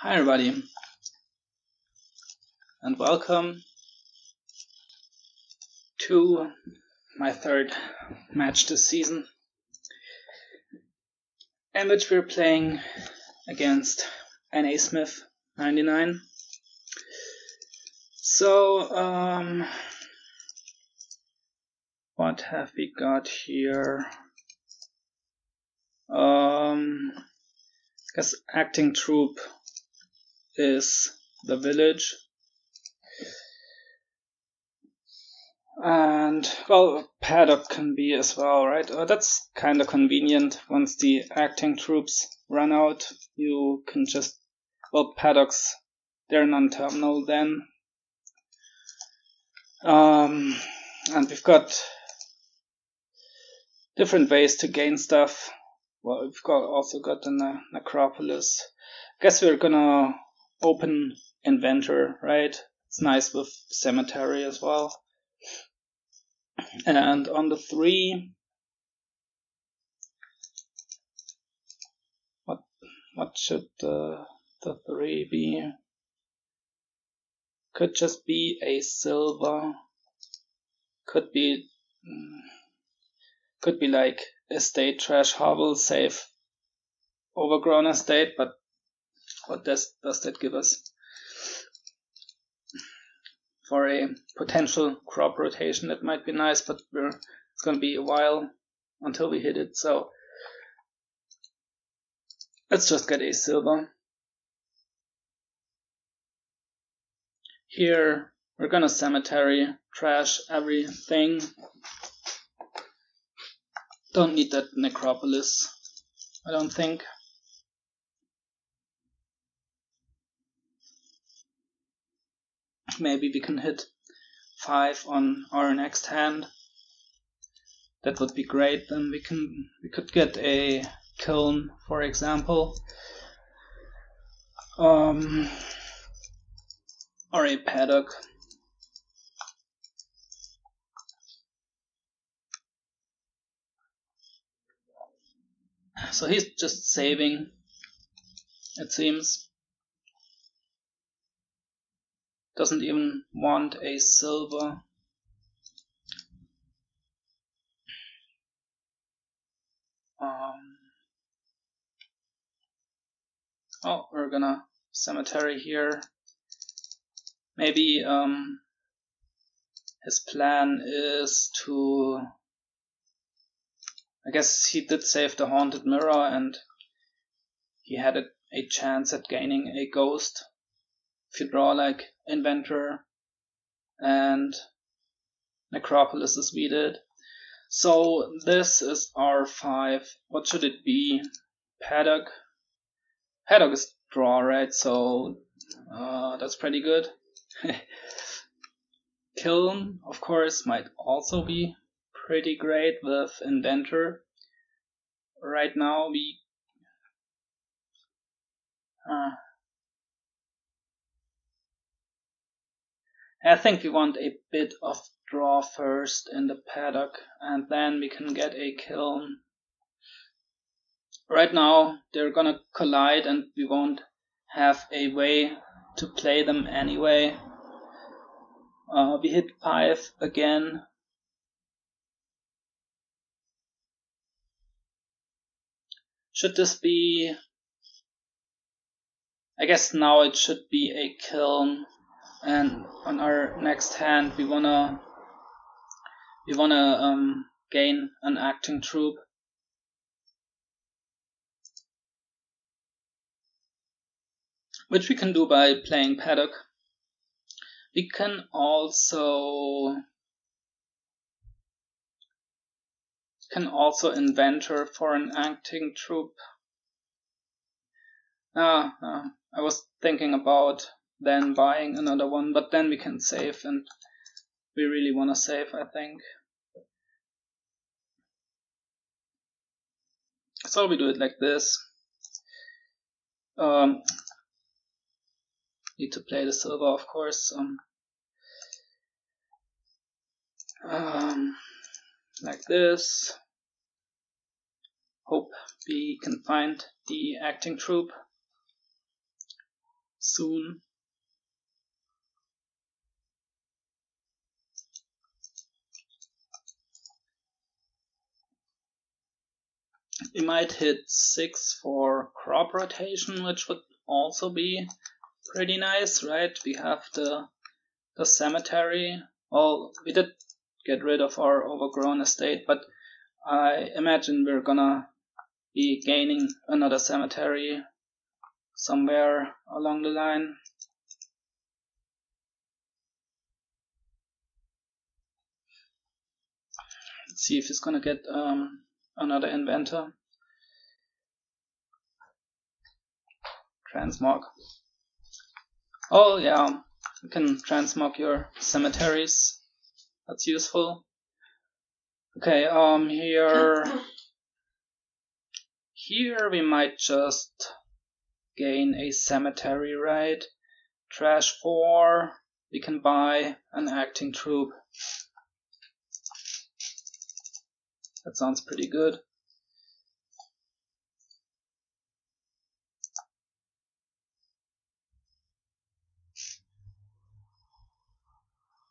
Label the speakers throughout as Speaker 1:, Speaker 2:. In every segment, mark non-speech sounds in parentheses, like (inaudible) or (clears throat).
Speaker 1: Hi, everybody, and welcome to my third match this season, in which we're playing against NA Smith 99. So, um, what have we got here? Um, guess acting troupe is the village. And, well, paddock can be as well, right? Uh, that's kind of convenient. Once the acting troupes run out, you can just, well, paddocks, they're non-terminal then. Um, and we've got different ways to gain stuff. Well, we've got also got the ne- necropolis. Guess we're gonna open inventor, right? It's nice with cemetery as well. And on the three, what what should the the three be? Could just be a silver. Could be could be like estate trash hovel safe overgrown estate, but what does does that give us? For a potential crop rotation, that might be nice, but we're, it's going to be a while until we hit it. So let's just get a silver. Here we're gonna cemetery trash everything. Don't need that necropolis, I don't think. Maybe we can hit 5 on our next hand. That would be great. Then we can we could get a kiln, for example, um, or a paddock. So he's just saving, it seems. Doesn't even want a silver. Um, oh, we're gonna cemetery here. Maybe um, his plan is to. I guess he did save the haunted mirror and he had a, a chance at gaining a ghost if you draw like Inventor and Necropolis as we did. So this is R5. What should it be? Paddock. Paddock is draw, right? So uh, that's pretty good. (laughs) Kiln, of course, might also be pretty great with Inventor. Right now we uh, I think we want a bit of draw first in the paddock and then we can get a kiln. Right now they're gonna collide and we won't have a way to play them anyway. Uh, we hit 5 again. Should this be... I guess now it should be a kiln and on our next hand we wanna we wanna um, gain an acting troupe which we can do by playing paddock. We can also can also inventor for an acting troupe ah, ah I was thinking about then buying another one, but then we can save and we really want to save, I think. So we do it like this. Um, need to play the silver, of course. Um, um, like this. Hope we can find the acting troupe. soon. We might hit 6 for crop rotation, which would also be pretty nice, right? We have the the cemetery. Well, we did get rid of our overgrown estate, but I imagine we're gonna be gaining another cemetery somewhere along the line. Let's see if he's gonna get um, another inventor. Transmog. Oh yeah, you can transmog your cemeteries. That's useful. Okay, um, here, here we might just gain a cemetery, right? Trash 4, we can buy an acting troupe. That sounds pretty good.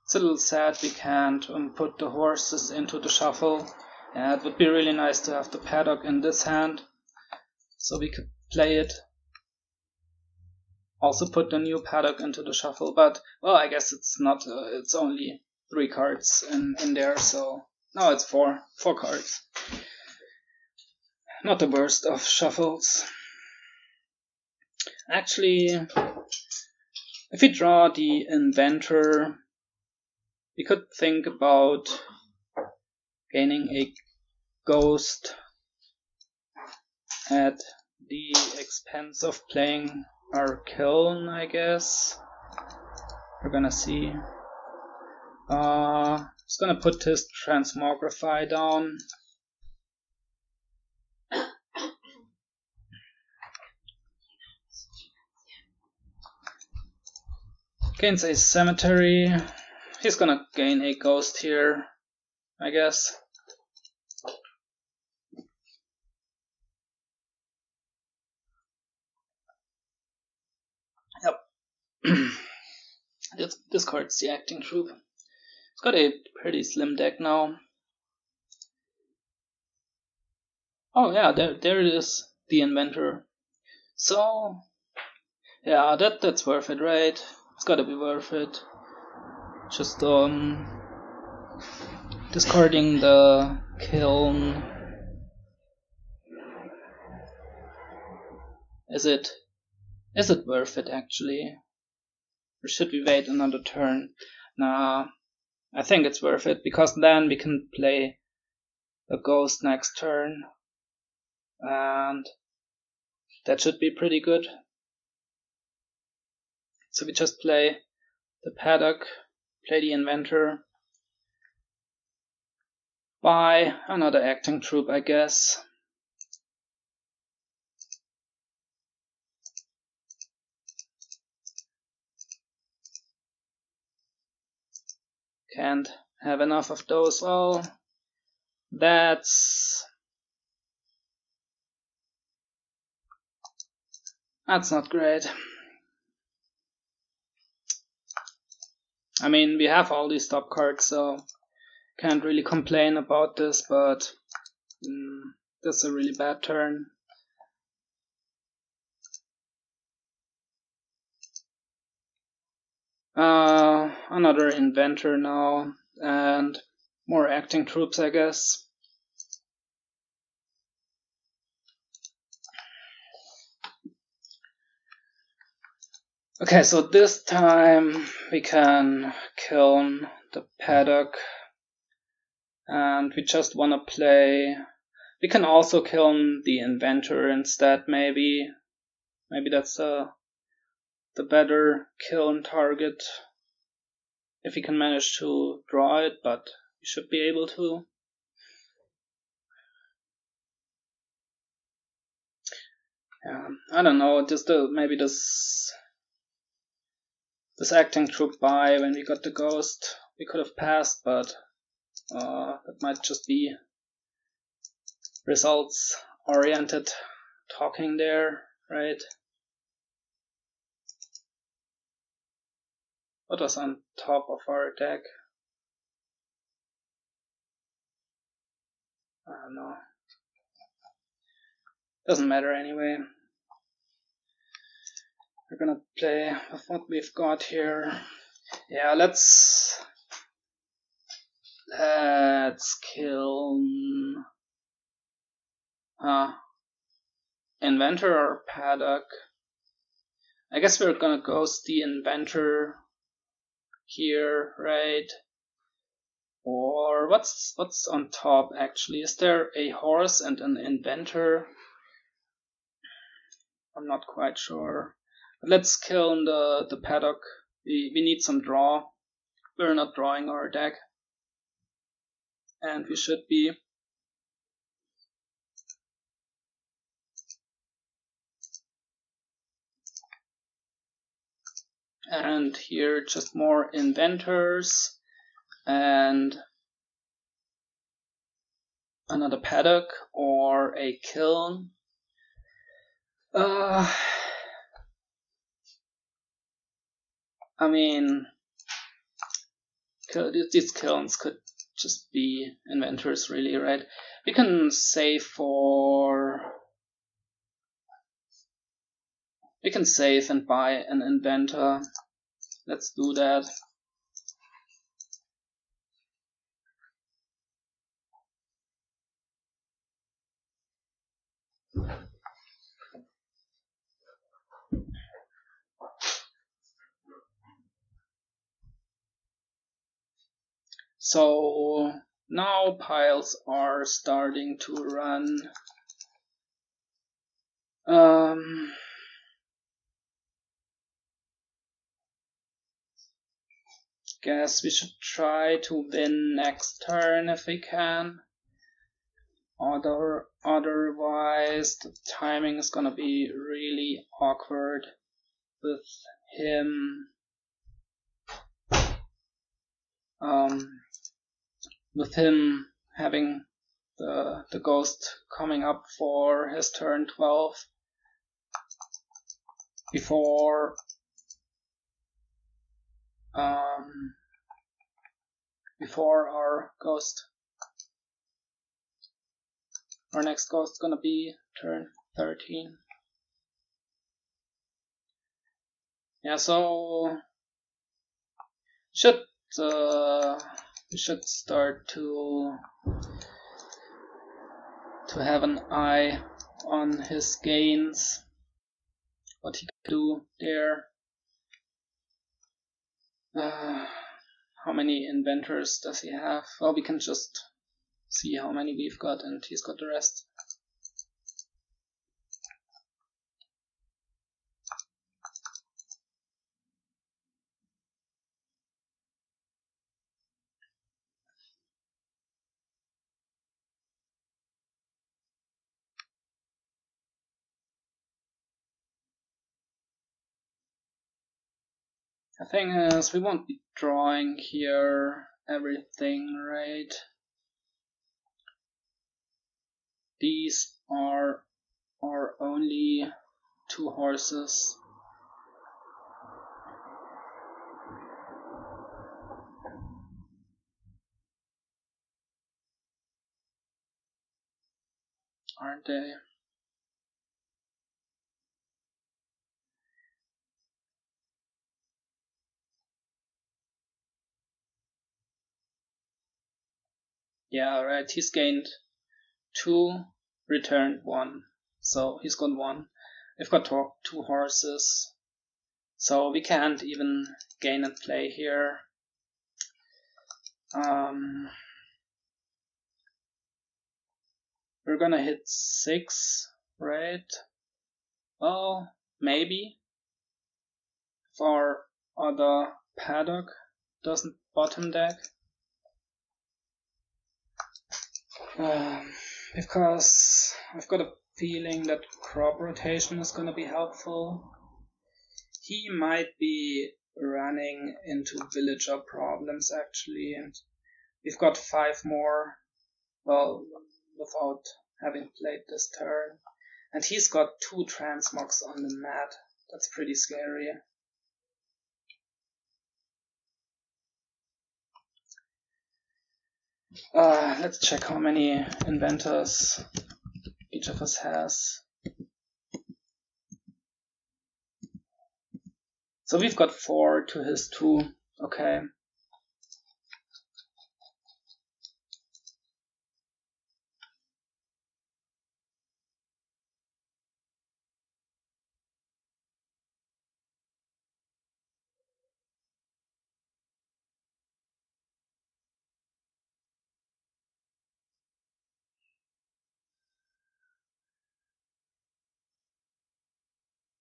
Speaker 1: It's a little sad we can't um, put the horses into the shuffle. Yeah, it would be really nice to have the paddock in this hand, so we could play it. Also put the new paddock into the shuffle, but well, I guess it's not. Uh, it's only three cards in in there, so no, it's four four cards. Not a burst of shuffles. Actually, if we draw the inventor we could think about gaining a ghost at the expense of playing our kiln, I guess. We're gonna see. Uh, just gonna put his transmogrify down. Gains a cemetery he's gonna gain a ghost here, I guess. Yep. (clears throat) this, this card's the acting troupe. It's got a pretty slim deck now. Oh yeah, there there it is, the inventor. So yeah, that that's worth it, right? It's gotta be worth it just um discarding the kiln is it is it worth it actually or should we wait another turn nah I think it's worth it because then we can play a ghost next turn and that should be pretty good so we just play the paddock play the inventor, buy another acting troupe, I guess. Can't have enough of those. all. that's that's not great. I mean, we have all these top cards, so can't really complain about this, but mm, this is a really bad turn. Uh, another inventor now, and more acting troupes, I guess. Okay, so this time we can kill the paddock. And we just want to play. We can also kill the inventor instead maybe. Maybe that's uh, the better kill and target if we can manage to draw it but we should be able to yeah I don't know just uh, maybe this this acting troupe by when we got the ghost. We could have passed, but uh, that might just be results oriented talking there, right? What was on top of our deck? I don't know. Doesn't matter anyway. We're gonna play with what we've got here. Yeah, let's let's kill uh inventor or paddock. I guess we're gonna ghost the inventor here, right? Or what's what's on top actually? Is there a horse and an inventor? I'm not quite sure. But let's kill the the paddock. We we need some draw. We're not drawing our deck. And we should be. And here just more inventors and another paddock or a kiln. Uh, I mean, these kilns could just be inventors, really, right? We can save for we can save and buy an inventor. Let's do that. So now piles are starting to run. Um, guess we should try to win next turn if we can. Other, otherwise, the timing is gonna be really awkward with him. Um, with him having the the ghost coming up for his turn 12 before um, before our ghost. Our next ghost is gonna be turn 13. Yeah, so should uh, we should start to to have an eye on his gains, what he can do there. Uh, how many inventors does he have? Well, we can just see how many we've got and he's got the rest. The thing is, we won't be drawing here everything, right? These are our only two horses. Aren't they? Yeah, right. He's gained two, returned one. So he's got one. We've got two horses. So we can't even gain and play here. Um, we're gonna hit six, right? Well, maybe. If our other paddock doesn't bottom deck. Um, because I've got a feeling that crop rotation is going to be helpful. He might be running into villager problems actually, and we've got five more, well, without having played this turn. And he's got two transmogs on the mat. That's pretty scary. Uh, let's check how many inventors each of us has. So we've got four to his two. Okay.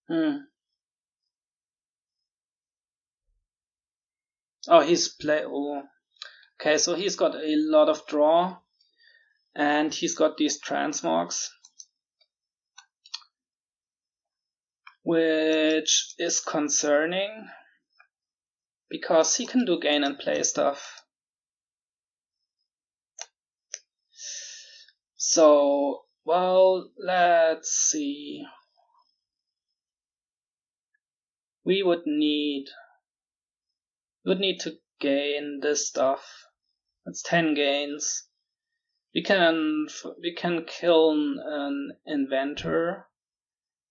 Speaker 1: Hmm. Oh, he's play. Oh. Okay, so he's got a lot of draw, and he's got these transmogs, which is concerning because he can do gain and play stuff. So, well, let's see we would need would need to gain this stuff. That's 10 gains. We can we can kill an inventor,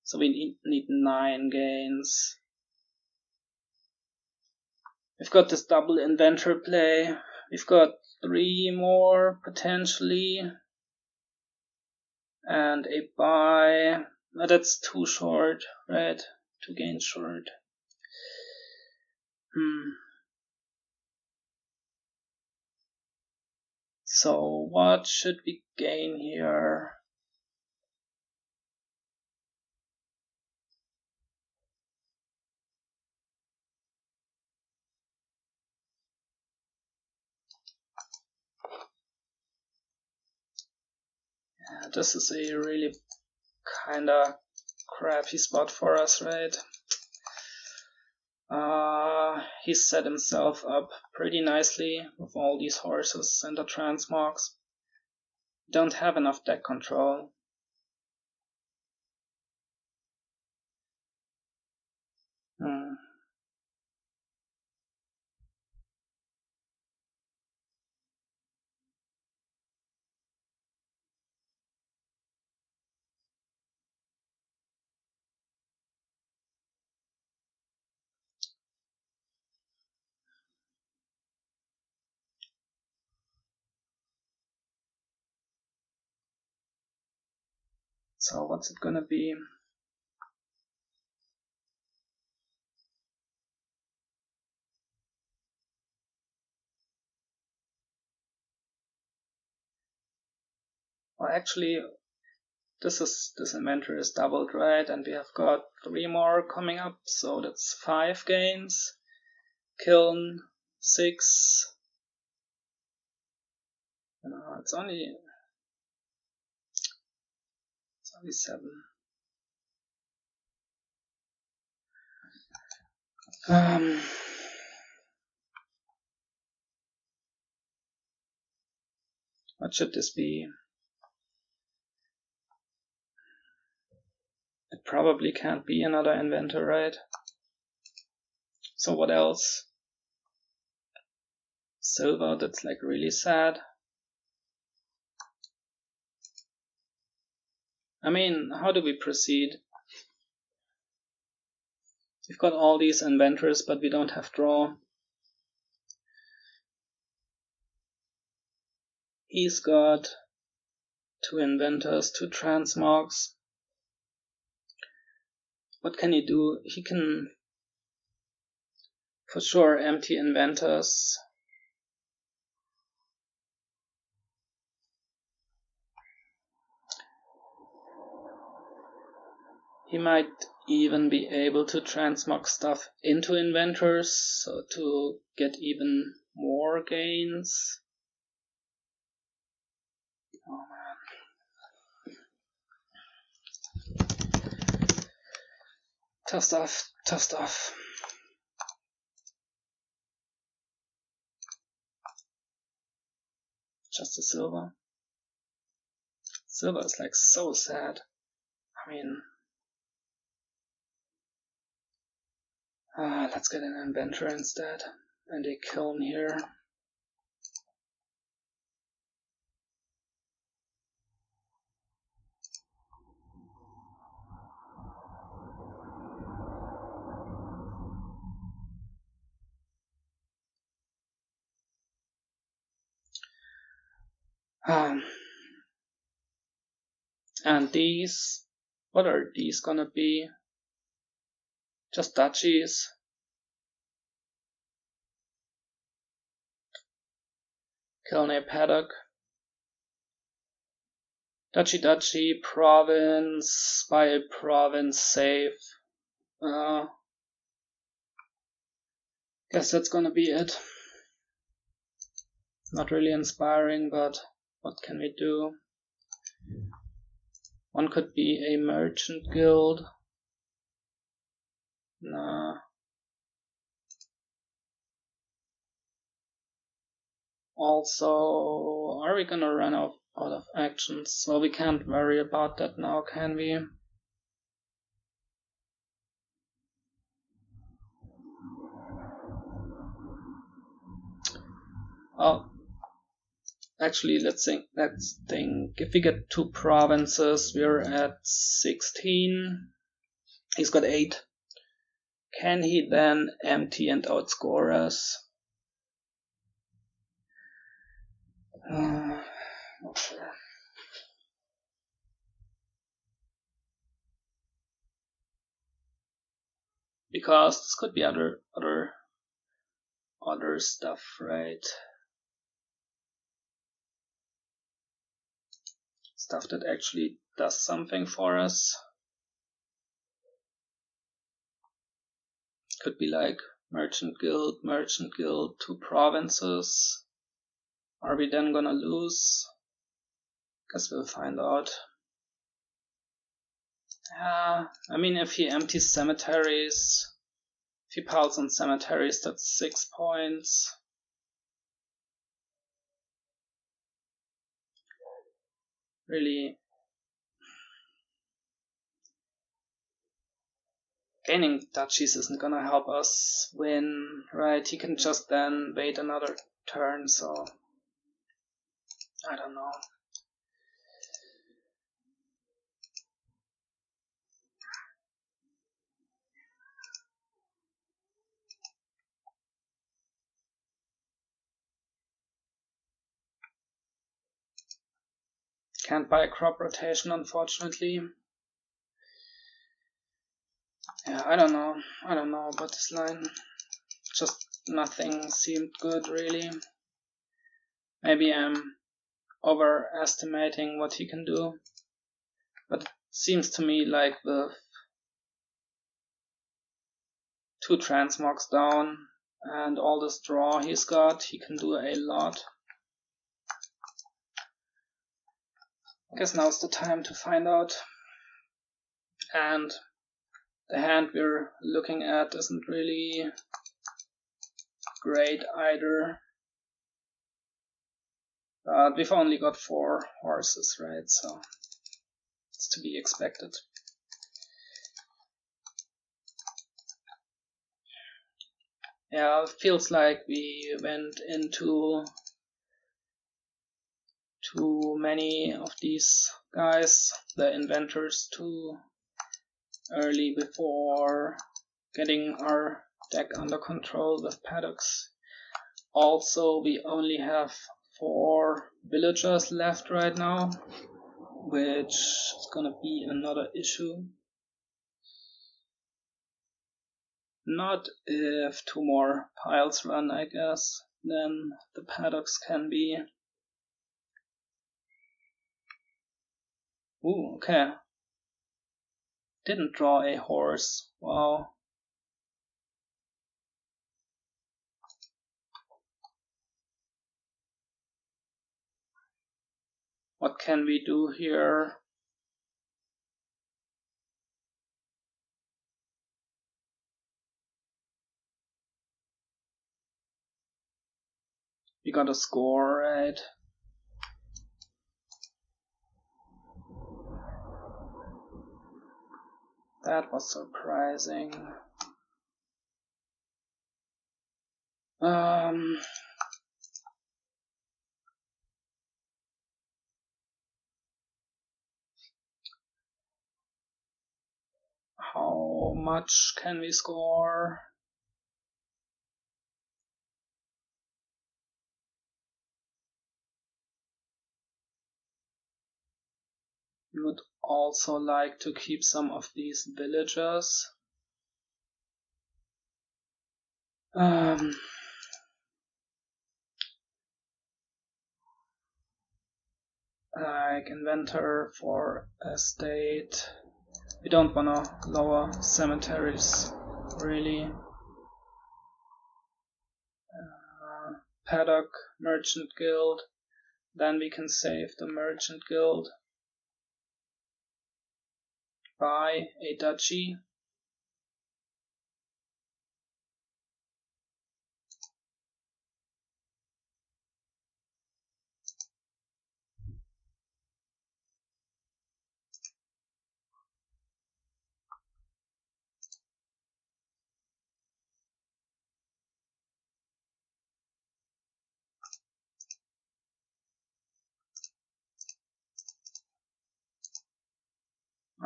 Speaker 1: so we need, need 9 gains. We've got this double inventor play. We've got three more potentially. And a buy. No, that's too short, right? Two gains short. Hmm. So what should we gain here? Yeah, this is a really kinda crappy spot for us, right? Uh, he set himself up pretty nicely with all these horses and the transmogs. Don't have enough deck control. So what's it gonna be? Well, actually, this is this inventory is doubled, right? And we have got three more coming up, so that's five gains. Kiln six. No, it's only Um, what should this be? It probably can't be another inventor, right? So what else? Silver, that's like really sad. I mean, how do we proceed? We've got all these inventors, but we don't have draw. He's got two inventors, two transmogs. What can he do? He can for sure empty inventors He might even be able to transmog stuff into inventors so to get even more gains. Oh man. Tough stuff, tough stuff. Just a silver. Silver is like so sad. I mean, Uh, let's get an inventor instead and a kiln here. Um, and these, what are these gonna be? Just duchies. Kilnay Paddock. Duchy Duchy, province, by province, safe. Uh, guess that's gonna be it. Not really inspiring, but what can we do? One could be a merchant guild. Nah. Also, are we gonna run out, out of actions? Well, we can't worry about that now, can we? Oh, actually, let's think. Let's think. If we get two provinces, we're at 16. He's got eight. Can he then empty and outscore us? (sighs) Because this could be other other other stuff, right? Stuff that actually does something for us. Could be like Merchant Guild, Merchant Guild, two provinces. Are we then gonna lose? Guess we'll find out. Yeah, I mean, if he empties cemeteries, if he piles on cemeteries, that's six points. Really, gaining duchies isn't gonna help us win, right? He can just then wait another turn, so I don't know. Can't buy a crop rotation, unfortunately. Yeah, I don't know. I don't know about this line. Just nothing seemed good, really. Maybe I'm overestimating what he can do. But it seems to me like with two transmogs down and all this draw he's got, he can do a lot. I guess now's the time to find out. And the hand we're looking at isn't really great either. But we've only got four horses, right? So it's to be expected. Yeah, it feels like we went into too many of these guys, the inventors, too early before getting our deck under control with paddocks. Also, we only have four villagers left right now, which is gonna be another issue. Not if two more piles run, I guess, then the paddocks can be. Ooh, okay. Didn't draw a horse. Wow. What can we do here? We got a score, right? That was surprising. Um, how much can we score? we would also like to keep some of these villagers. Um, like inventor for estate. We don't wanna lower cemeteries really. Uh, paddock, merchant guild. Then we can save the merchant guild. Buy a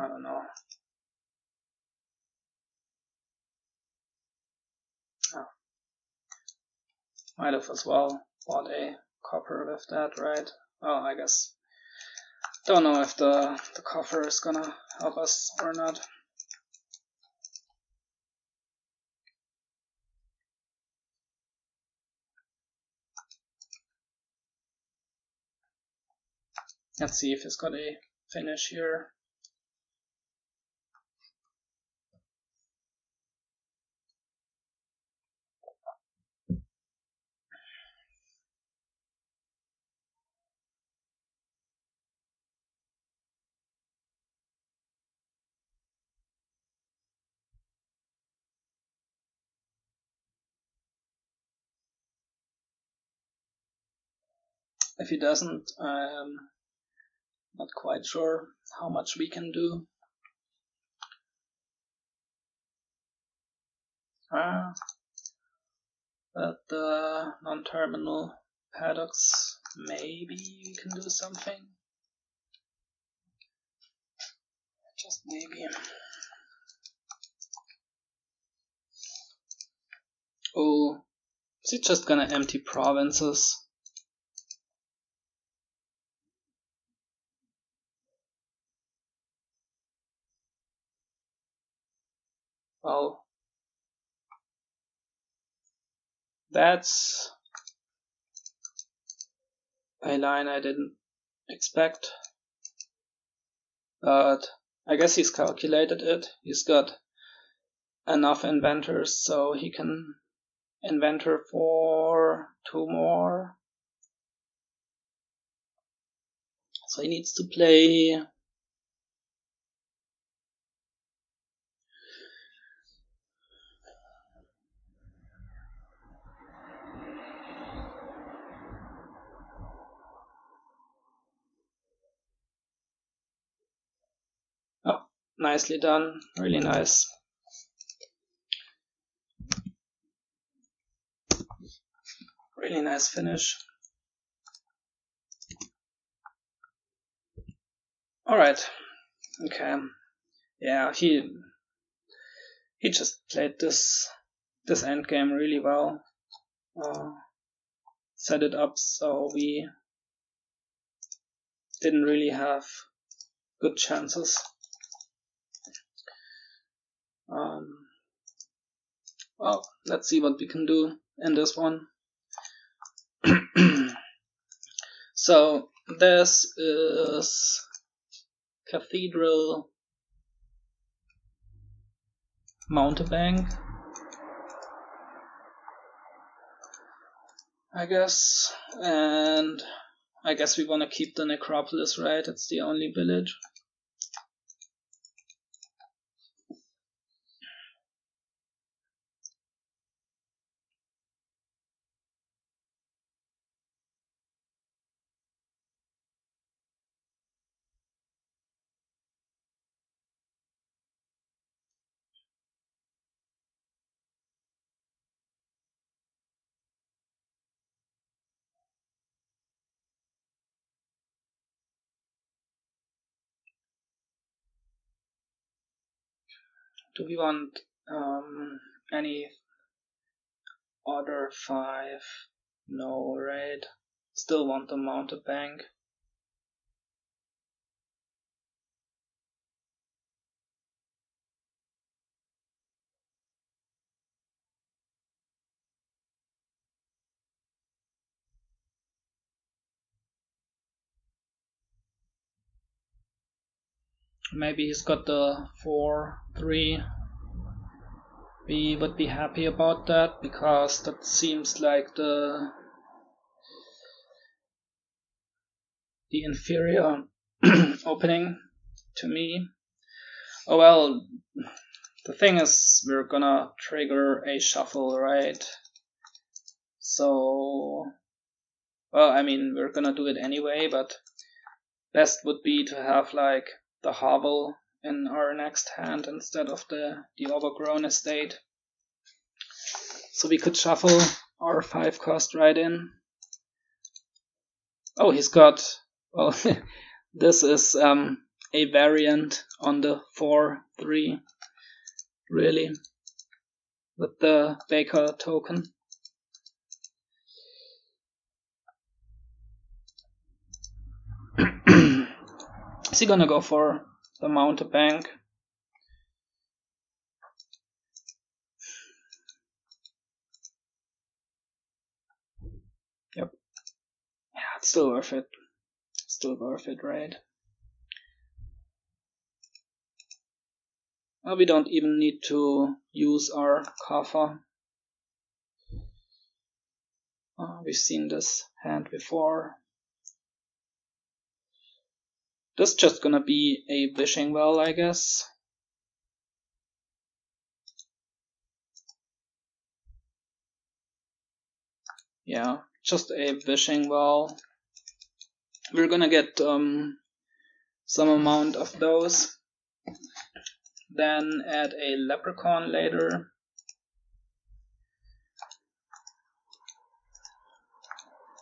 Speaker 1: I don't know. Oh. Might have as well bought a copper with that, right? Oh, I guess. Don't know if the, the copper is gonna help us or not. Let's see if it's got a finish here. If he doesn't, I'm not quite sure how much we can do. Ah, but the non-terminal paddocks, maybe we can do something. Just maybe. Oh, is it just gonna empty provinces? Well, that's a line I didn't expect. But I guess he's calculated it. He's got enough inventors so he can inventor for two more. So he needs to play nicely done, really nice. Really nice finish. Alright, okay. Yeah, he he just played this this end game really well. Uh, set it up so we didn't really have good chances. Um, well, let's see what we can do in this one. (clears throat) so this is Cathedral Mountebank. I guess, and I guess we want to keep the necropolis, right? It's the only village. Do we want um, any other five? No, right? Still want the Mountebank. Maybe he's got the 4-3. We would be happy about that because that seems like the the inferior (clears throat) opening to me. Oh well, the thing is we're gonna trigger a shuffle, right? So, well, I mean, we're gonna do it anyway, but best would be to have like the hovel in our next hand instead of the, the overgrown estate. So we could shuffle our 5 cost right in. Oh, he's got, (laughs) well, this is um, a variant on the 4-3, really, with the Baker token. He gonna go for the mountebank? Yep. Yeah, it's still worth it. Still worth it, right? Well, we don't even need to use our coffer. Uh, we've seen this hand before. This is just gonna be a wishing well, I guess. Yeah, just a wishing well. We're gonna get um, some amount of those. Then add a leprechaun later.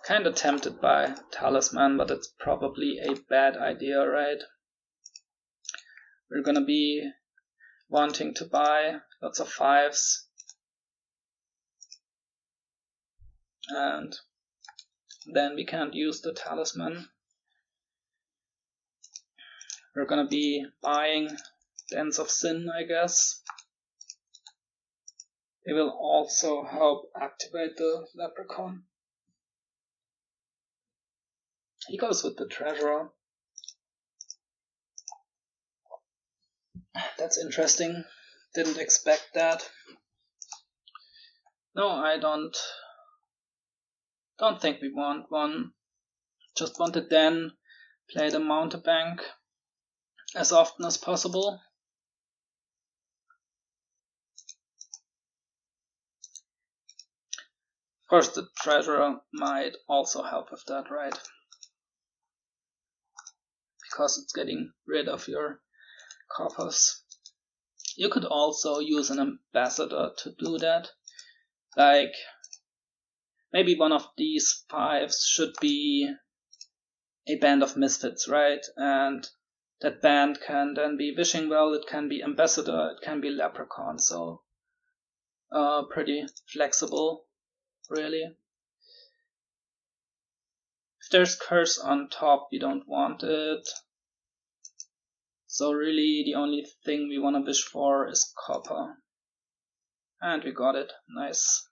Speaker 1: Kind of tempted by Talisman, but it's probably a bad idea, right? We're gonna be wanting to buy lots of fives. And then we can't use the Talisman. We're gonna be buying Dens of Sin, I guess. It will also help activate the Leprechaun. He goes with the treasurer. That's interesting. Didn't expect that. No, I don't. Don't think we want one. Just want wanted then play the mountebank as often as possible. Of course, the treasurer might also help with that, right? Because it's getting rid of your coffers. You could also use an ambassador to do that. Like, maybe one of these fives should be a band of misfits, right? And that band can then be Wishing Well, it can be Ambassador, it can be Leprechaun, so uh, pretty flexible, really. If there's curse on top, you don't want it. So really the only thing we want to wish for is copper. And we got it. Nice.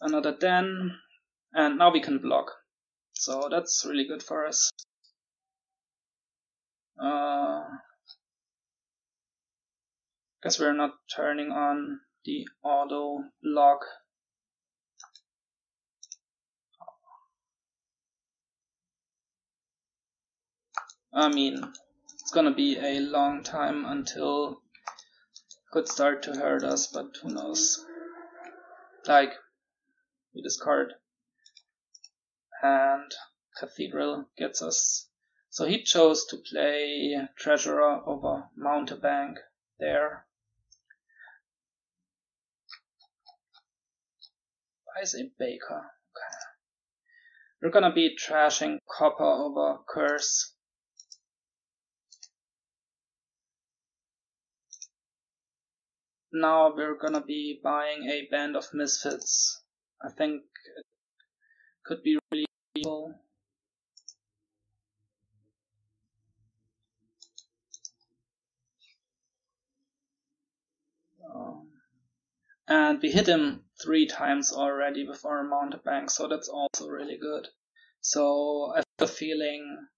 Speaker 1: Another den. And now we can block. So that's really good for us. Uh, guess we're not turning on the auto block I mean, it's gonna be a long time until could start to hurt us, but who knows. Like, we discard, and Cathedral gets us. So he chose to play Treasurer over Mountebank there. Why is a Baker? Okay. We're gonna be trashing Copper over Curse. Now we're gonna be buying a band of misfits. I think it could be really useful. Um, and we hit him three times already with our mountebank, so that's also really good. So I have a feeling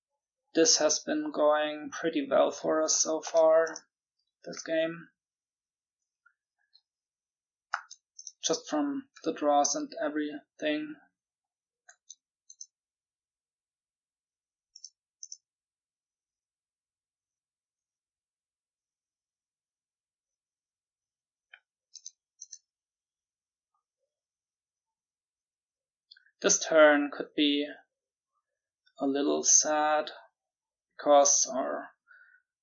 Speaker 1: this has been going pretty well for us so far, this game. Just from the draws and everything. This turn could be a little sad because our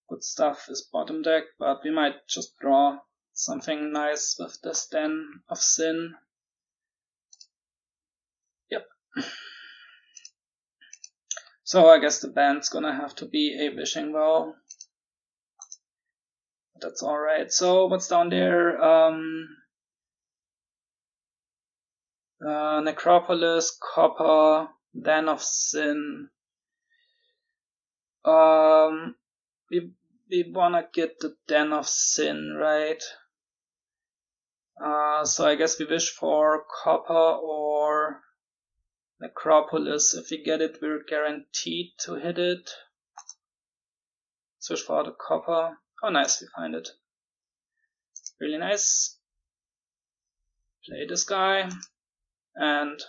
Speaker 1: good stuff is bottom deck, but we might just draw something nice with this Den of Sin. Yep. So I guess the band's gonna have to be a Wishing Well. That's alright. So what's down there? Um, uh, Necropolis, Copper, Den of Sin. Um, we we wanna get the Den of Sin, right? Uh, so I guess we wish for Copper or Necropolis. If we get it, we're guaranteed to hit it. Search for the Copper. Oh, nice, we find it. Really nice. Play this guy and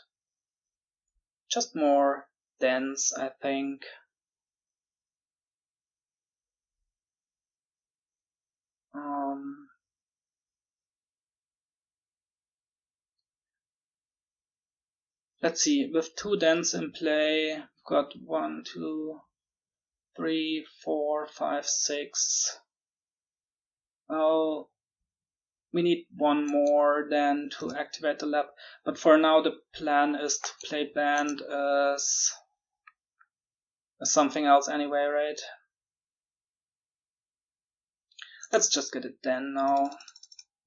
Speaker 1: just more dens, I think. Um, let's see, with two dens in play, we've got one, two, three, four, five, six. Oh, we need one more then to activate the lab. But for now the plan is to play band as, as something else anyway, right? Let's just get it then now.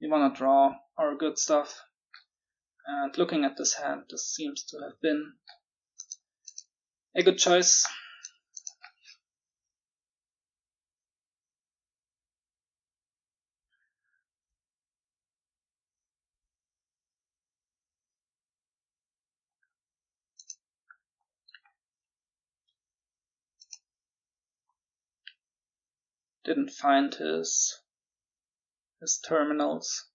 Speaker 1: We wanna draw our good stuff. And looking at this hand, this seems to have been a good choice. didn't find his his terminals.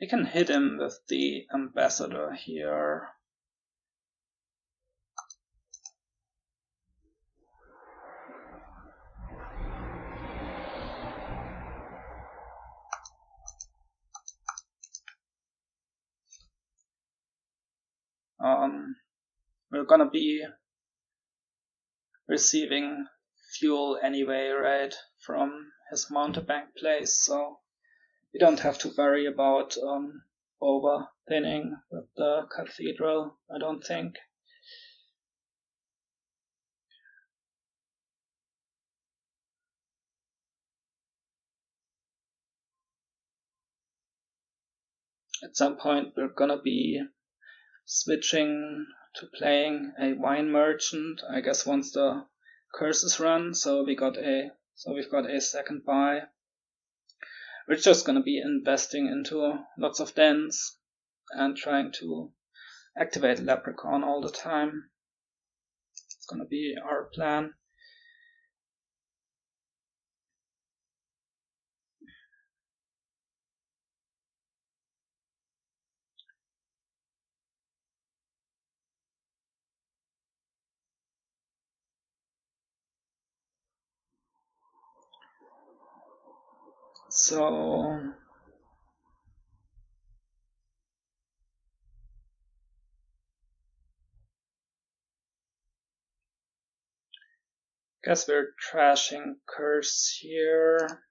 Speaker 1: We can hit him with the ambassador here. um, we're gonna be receiving fuel anyway, right, from his mountebank place, so we don't have to worry about um, over thinning the cathedral, I don't think. At some point, we're gonna be switching to playing a wine merchant. I guess once the curse is run, so we got a so we've got a second buy. We're just gonna be investing into lots of dens and trying to activate Leprechaun all the time. It's gonna be our plan. So guess we're trashing curse here.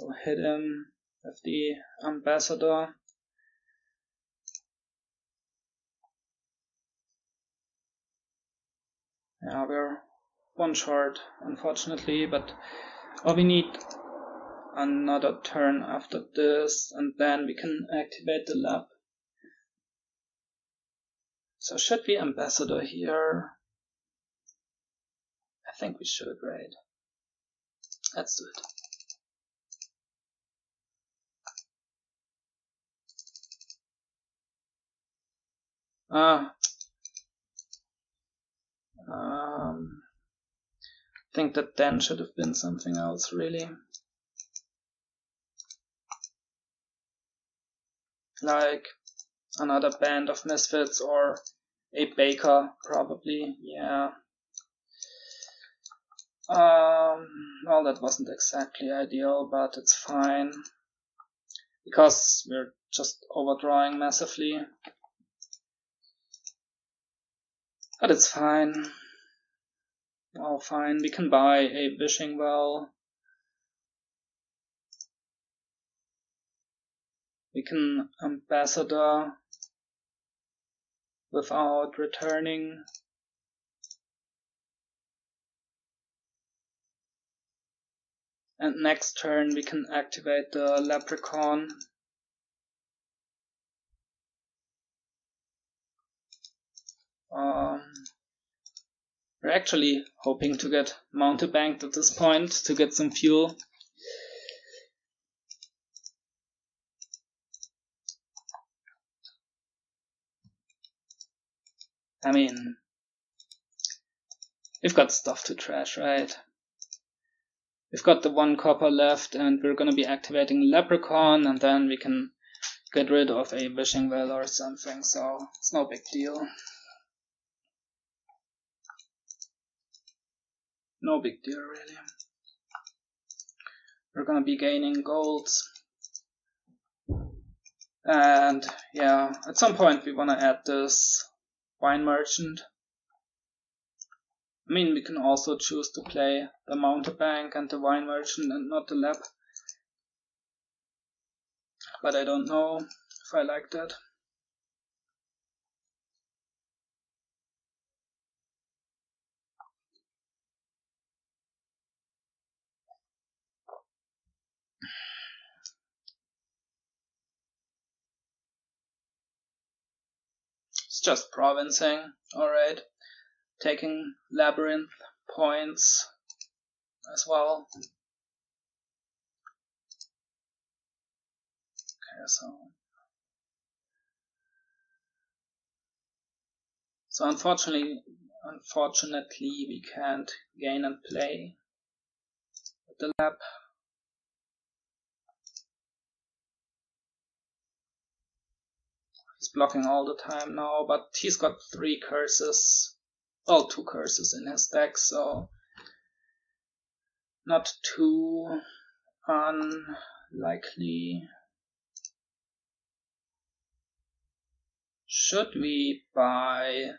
Speaker 1: We'll hit him with the ambassador. Yeah, we're one short, unfortunately, but oh, we need another turn after this, and then we can activate the lab. So should we ambassador here? I think we should, right? Let's do it. Ah. Um, I think that then should have been something else, really. Like another band of misfits or a baker, probably, yeah. Um, well, that wasn't exactly ideal, but it's fine. Because we're just overdrawing massively. But it's fine. Well, fine. We can buy a wishing well. We can ambassador without returning. And next turn we can activate the leprechaun. Um, we're actually hoping to get mountebanked at this point to get some fuel. I mean, we've got stuff to trash, right? We've got the one copper left and we're gonna be activating Leprechaun and then we can get rid of a Wishing Well or something, so it's no big deal. No big deal really. We're gonna be gaining golds. And yeah, at some point we wanna add this wine merchant. I mean, we can also choose to play the mountebank and the wine merchant and not the lab. But I don't know if I like that. Just provincing, alright. Taking labyrinth points as well. Okay, so So unfortunately, unfortunately, we can't gain and play with the lab. Blocking all the time now, but he's got three curses. Well, two curses in his deck, so not too unlikely. Should we buy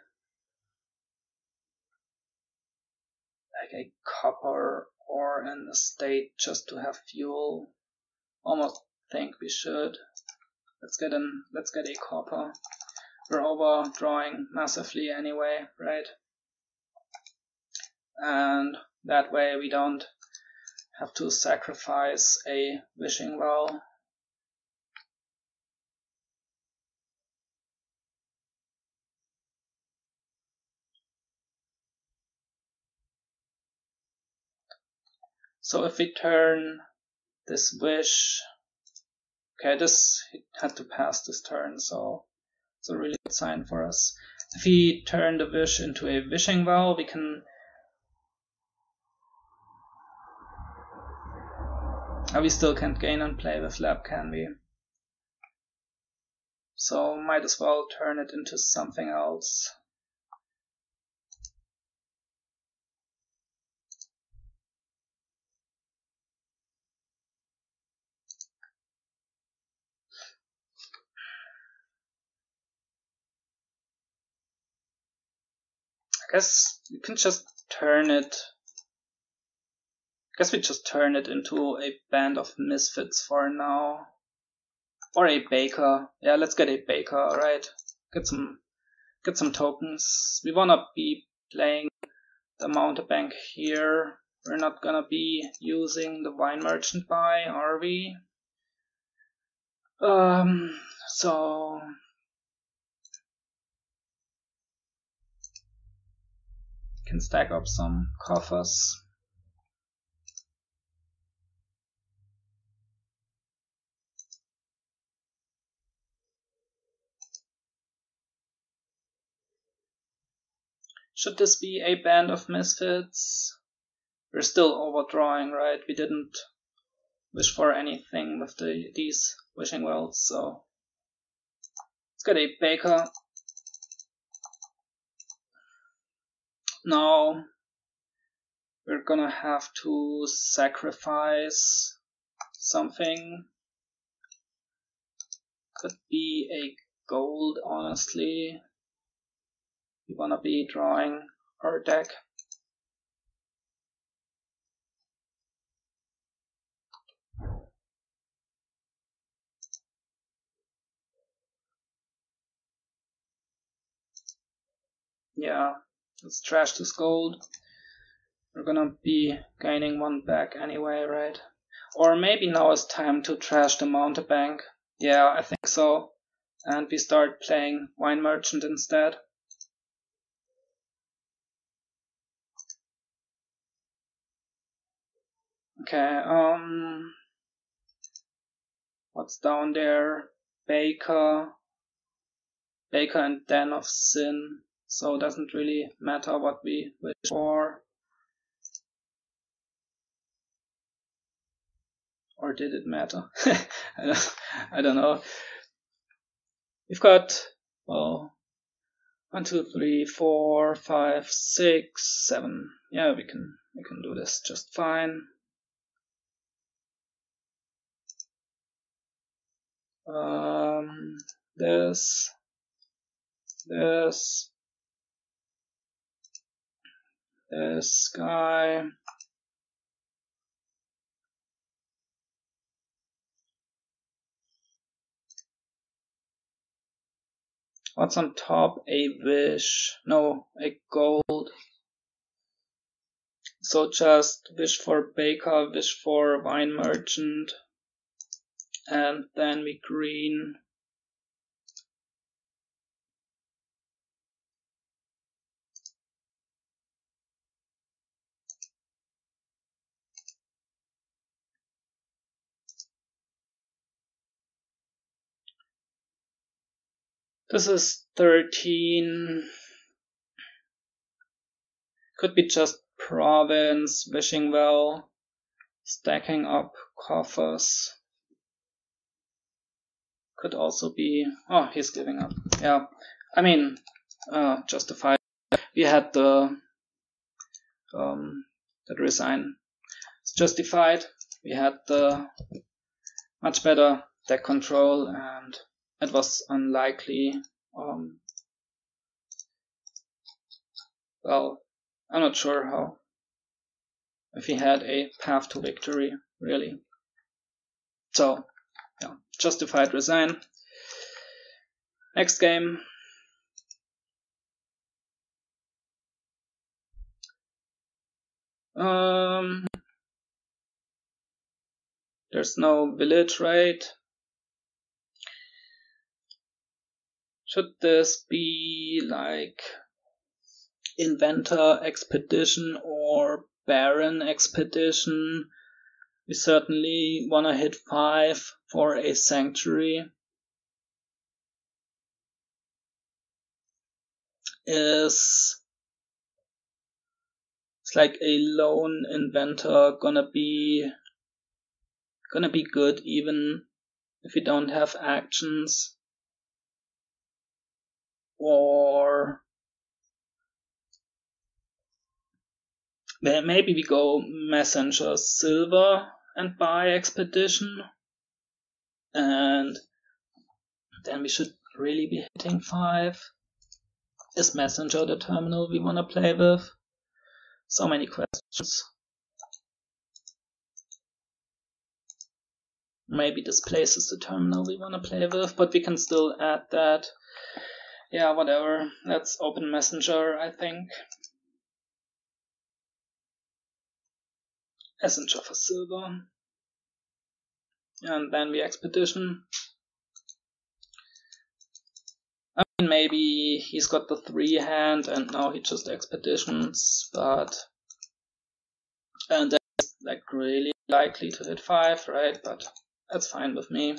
Speaker 1: like a copper or an estate just to have fuel? Almost think we should. Let's get an let's get a copper. We're overdrawing massively anyway, right? And that way we don't have to sacrifice a wishing well. So if we turn this wish Okay, this had to pass this turn, so it's a really good sign for us. If we turn the wish into a wishing well, we can Oh, we still can't gain and play with lab, can we? So might as well turn it into something else. Guess you can just turn it. I guess we just turn it into a band of misfits for now. Or a baker. Yeah, let's get a baker, alright. Get some get some tokens. We wanna be playing the mountebank here. We're not gonna be using the wine merchant buy, are we? Um so can stack up some coffers. Should this be a band of misfits? We're still overdrawing, right? We didn't wish for anything with the, these wishing wells, so let's get a baker. Now we're gonna have to sacrifice something. Could be a gold, honestly. We wanna be drawing our deck. Yeah, let's trash this gold. We're gonna be gaining one back anyway, right? Or maybe now is time to trash the mountebank. Yeah, I think so. And we start playing Wine Merchant instead. Okay, um, what's down there? Baker, Baker and Den of Sin. So it doesn't really matter what we wish for. Or did it matter? (laughs) I, don't, know. We've got, well, one, two, three, four, five, six, seven. Yeah, we can we can do this just fine. Um, this, this, this guy. What's on top? A wish. No, a gold. So just wish for baker, wish for wine merchant and then we green This is 13. Could be just province, wishing well, stacking up coffers could also be. Oh, he's giving up. Yeah, I mean, uh, justified. We had the um, that resign. It's justified. We had the much better deck control, and it was unlikely. Um, well, I'm not sure how. If he had a path to victory, really. So, yeah, justified resign. Next game. Um, there's no village, right? Should this be like inventor expedition or baron expedition? We certainly wanna hit five for a sanctuary. Is it's like a lone inventor gonna be gonna be good even if we don't have actions or maybe we go messenger silver and buy expedition. And then we should really be hitting five. Is messenger the terminal we want to play with? So many questions. Maybe Displace is the terminal we want to play with but we can still add that yeah whatever let's open messenger i think Messenger for silver. And then the expedition. I mean, maybe he's got the three hand and now he just expeditions, but and that's like really likely to hit five, right? But that's fine with me.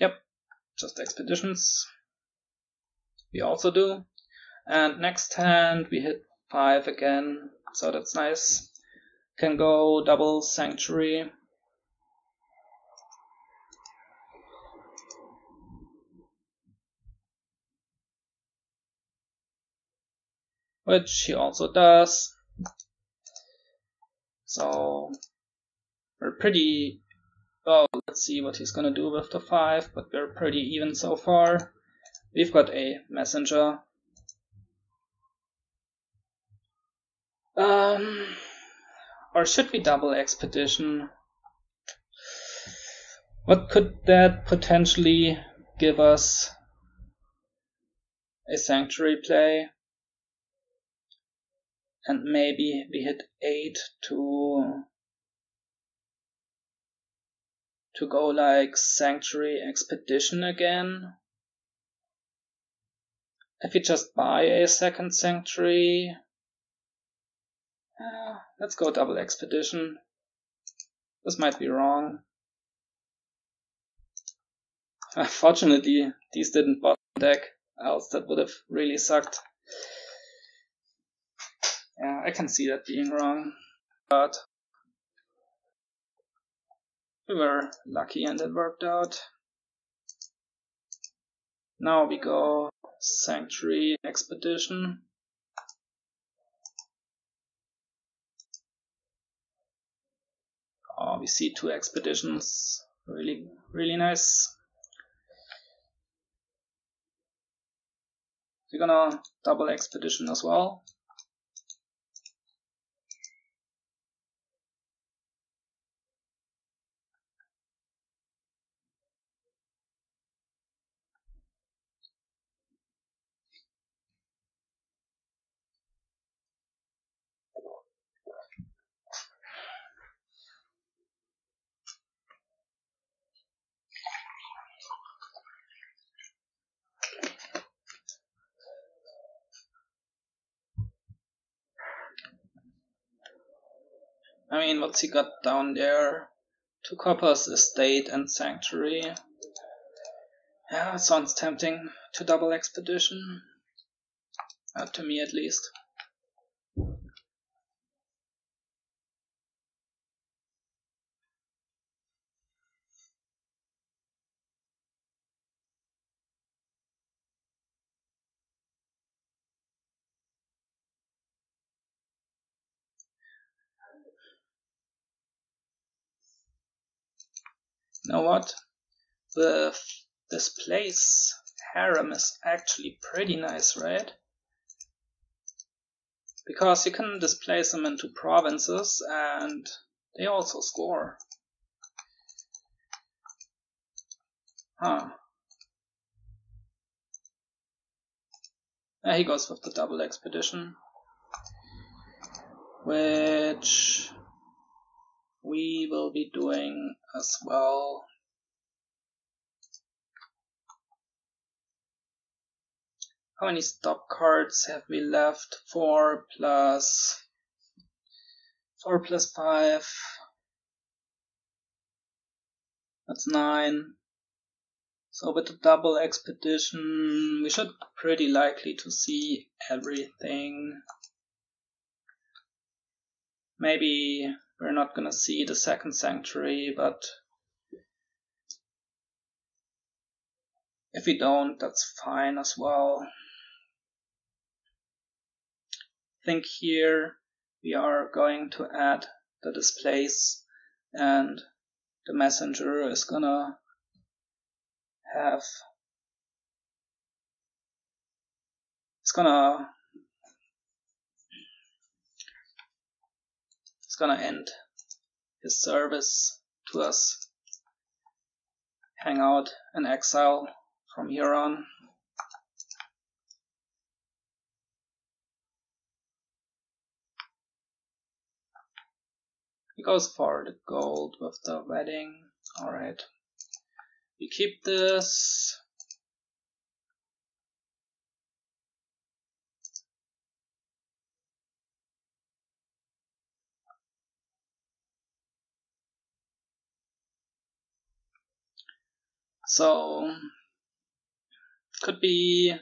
Speaker 1: Yep, just expeditions. We also do. And next hand we hit 5 again, so that's nice. Can go double Sanctuary. Which he also does. So we're pretty well, let's see what he's gonna do with the 5, but we're pretty even so far. We've got a messenger. Um, or should we double expedition? What could that potentially give us? A sanctuary play. And maybe we hit 8 to to go like Sanctuary Expedition again. If you just buy a second Sanctuary, uh, let's go Double Expedition. This might be wrong. (laughs) Fortunately, these didn't bottom deck, else that would have really sucked. Yeah, I can see that being wrong, but we were lucky and it worked out. Now we go Sanctuary Expedition. Oh, we see two expeditions. Really, really nice. We're gonna double expedition as well. He got down there? Two coppers, estate, and sanctuary. Yeah, sounds tempting to double expedition. Uh, to me at least. You know what? The Displace harem is actually pretty nice, right? Because you can displace them into provinces and they also score. Huh. Yeah, he goes with the double expedition. Which we will be doing as well. How many stop cards have we left? 4 plus 4 plus 5. That's 9. So with the double expedition, we should pretty likely to see everything. Maybe we're not gonna see the second sanctuary, but if we don't, that's fine as well. I think here we are going to add the Displace and the messenger is gonna have it's gonna gonna end his service to us. hang out in exile from here on. He goes for the gold with the wedding. Alright. We keep this. So could be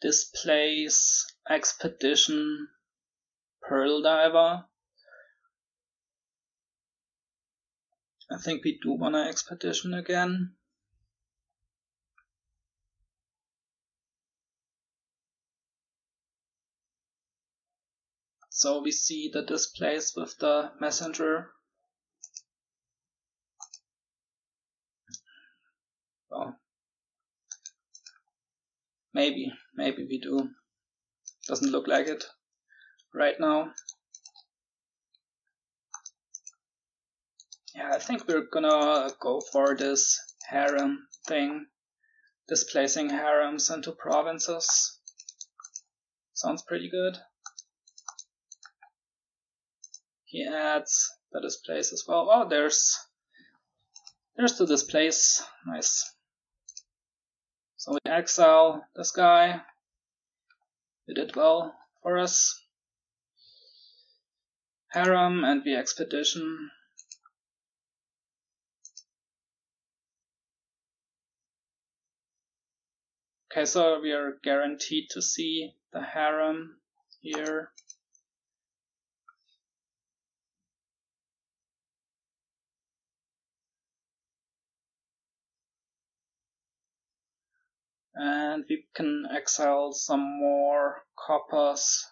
Speaker 1: displace expedition pearl diver. I think we do want an expedition again. So we see the Displace with the messenger Well, maybe, maybe we do. Doesn't look like it right now. Yeah, I think we're gonna go for this harem thing, displacing harems into provinces. Sounds pretty good. He adds the Displace as well. Oh, there's there's the Displace. Nice. So we exile this guy. He did well for us. Harem and the expedition. Okay, so we are guaranteed to see the harem here. And we can exile some more coppers.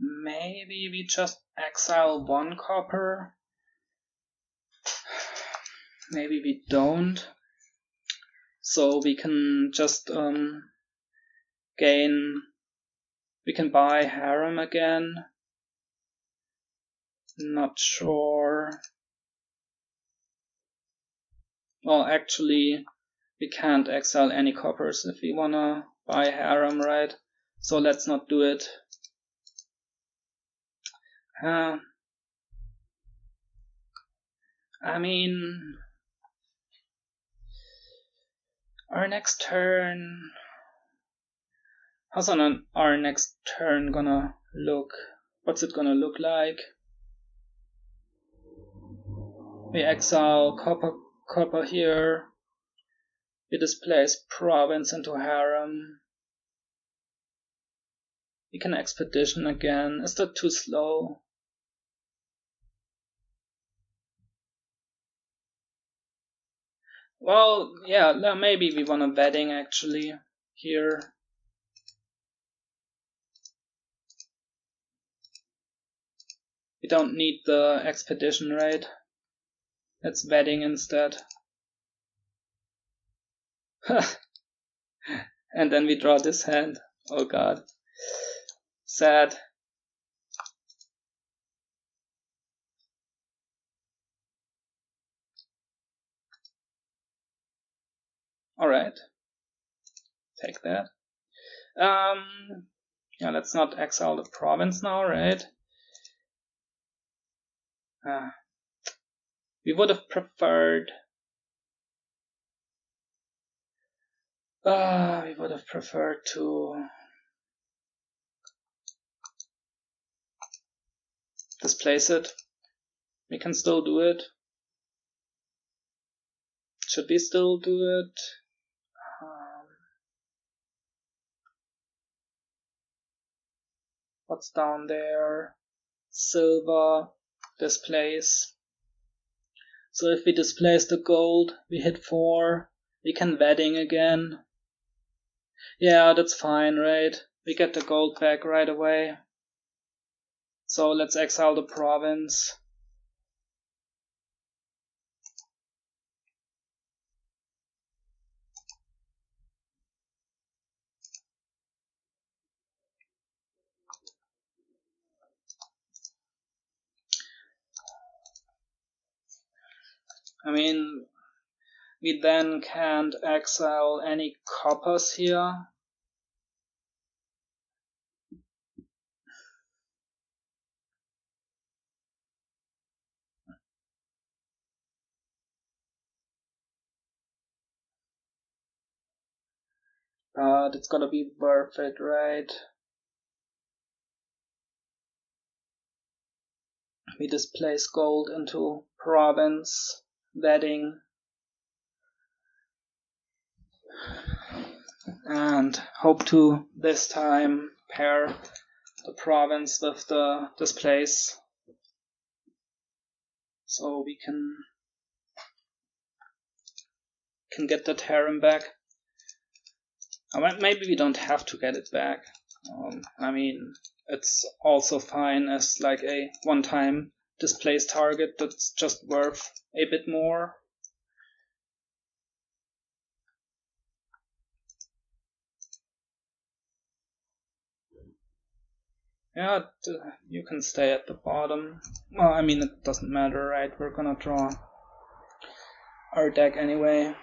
Speaker 1: Maybe we just exile one copper maybe we don't. So we can just um, gain, we can buy harem again. Not sure. Well, actually, we can't exile any coppers if we wanna buy harem, right? So let's not do it. Uh, I mean, our next turn. How's on our next turn gonna look? What's it gonna look like? We exile copper, copper here. We displace province into harem. We can expedition again. Is that too slow? Well, yeah, maybe we want a wedding actually here. We don't need the expedition right? Let's wedding instead. (laughs) and then we draw this hand. Oh god. Sad. All right. Take that. Um, yeah, let's not exile the province now, right? Uh, we would have preferred. Uh, we would have preferred to displace it. We can still do it. Should we still do it? What's down there, silver, displace. So if we displace the gold, we hit 4, we can wedding again. Yeah, that's fine, right? We get the gold back right away. So let's exile the province. I mean, we then can't exile any coppers here. But it's gonna be worth it, right? We displace gold into province, wedding, and hope to this time pair the province with the displace so we can can get that harem back. Maybe we don't have to get it back. Um, I mean, it's also fine as like a one-time displace target that's just worth a bit more. Yeah, you can stay at the bottom. Well, I mean, it doesn't matter, right? We're gonna draw our deck anyway.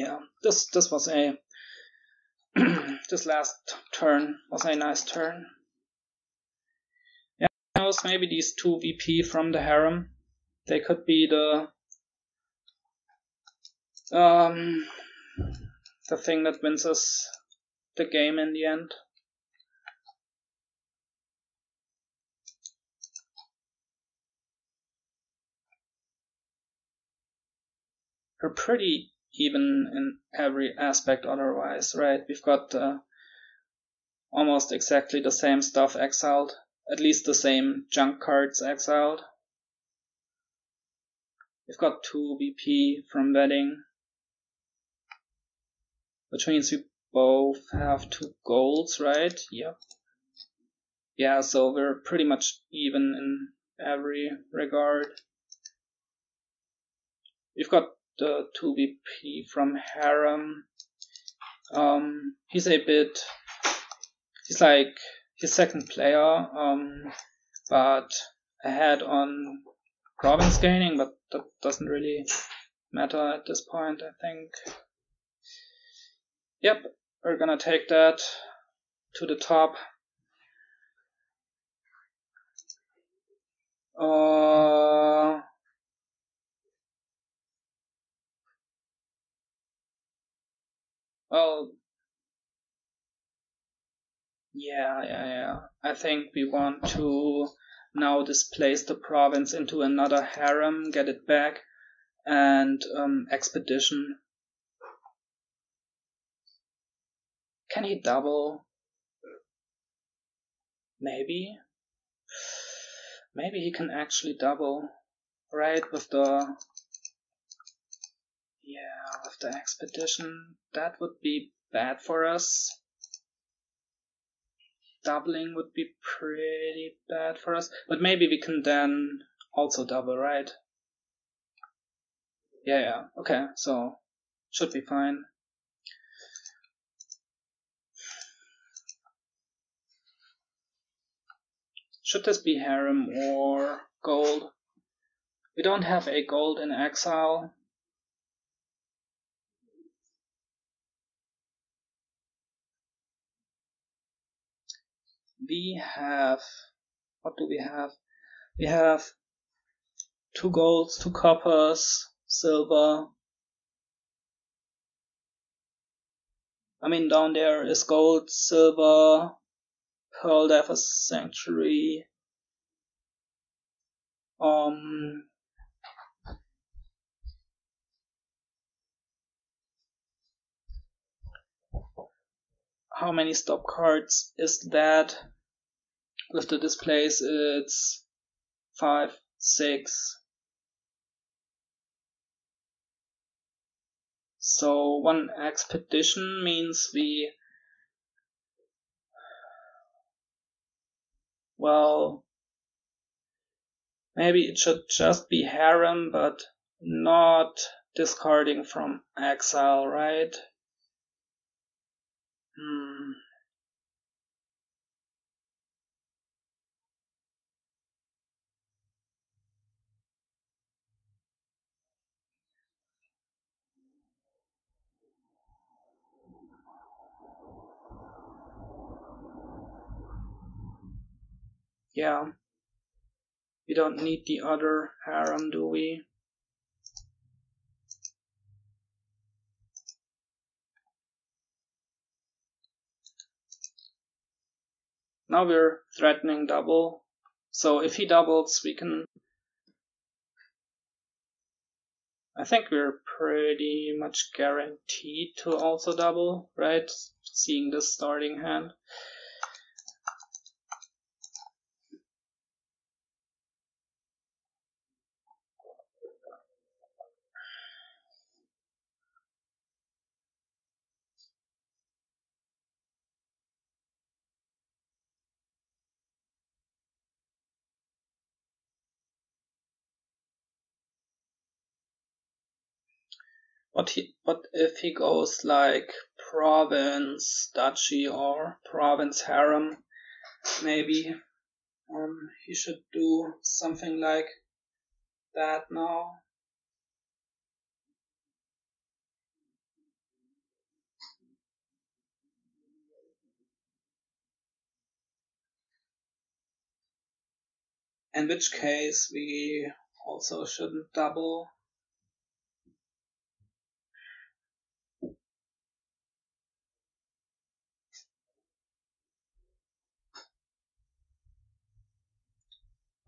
Speaker 1: Yeah, this this was a (clears throat) this last turn was a nice turn. Yeah, knows maybe these two VP from the harem, they could be the um the thing that wins us the game in the end. We're pretty even in every aspect otherwise, right? We've got uh, almost exactly the same stuff exiled, at least the same junk cards exiled. We've got 2 VP from wedding, which means we both have 2 golds, right? Yep. Yeah, so we're pretty much even in every regard. We've got the 2VP from Harem. Um, he's a bit, he's like his second player, um, but ahead on province gaining, but that doesn't really matter at this point, I think. Yep, we're gonna take that to the top. Uh, Well, yeah, yeah, yeah. I think we want to now displace the province into another harem, get it back, and um, expedition. Can he double? Maybe. Maybe he can actually double, right, with the yeah, the expedition, that would be bad for us. Doubling would be pretty bad for us, but maybe we can then also double, right? Yeah, yeah, okay, so should be fine. Should this be harem or gold? We don't have a gold in exile, we have what do we have? We have two golds, two coppers, silver. I mean, down there is gold, silver, Pearl Diver Sanctuary. Um, how many stop cards is that? With the displace it's five, six. So one expedition means we well Maybe it should just be harem, but not discarding from exile, right? Hmm. Yeah. We don't need the other harem, do we? Now we're threatening double. So if he doubles, we can... I think we're pretty much guaranteed to also double, right? Seeing this starting hand. What he, what if he goes like province duchy or province harem? Maybe um, he should do something like that now. In which case we also shouldn't double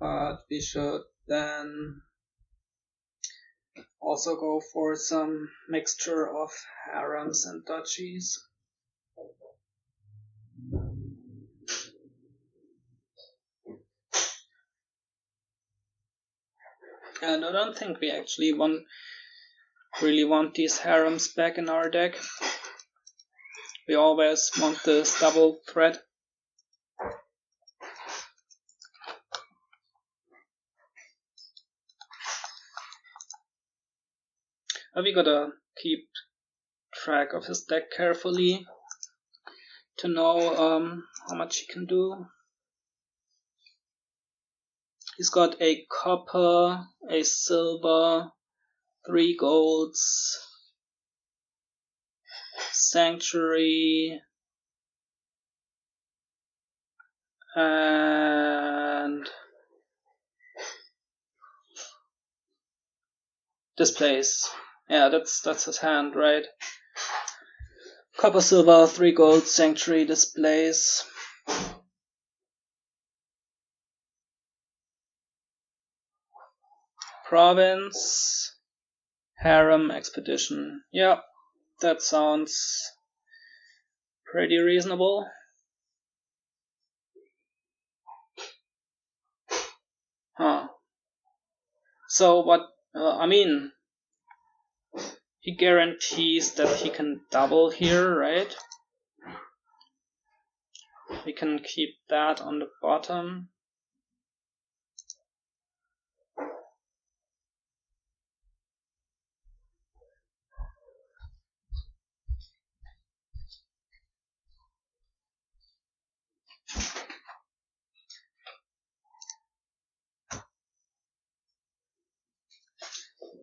Speaker 1: but we should then also go for some mixture of harems and duchies. And I don't think we actually want really want these harems back in our deck. We always want this double threat. We gotta keep track of his deck carefully to know um, how much he can do. He's got a copper, a silver, three golds, sanctuary, and displace. Yeah, that's that's his hand, right? Copper, silver, three gold, sanctuary displace. Province, harem expedition. Yeah, that sounds pretty reasonable. Huh. So what, uh, I mean, he guarantees that he can double here, right? We can keep that on the bottom.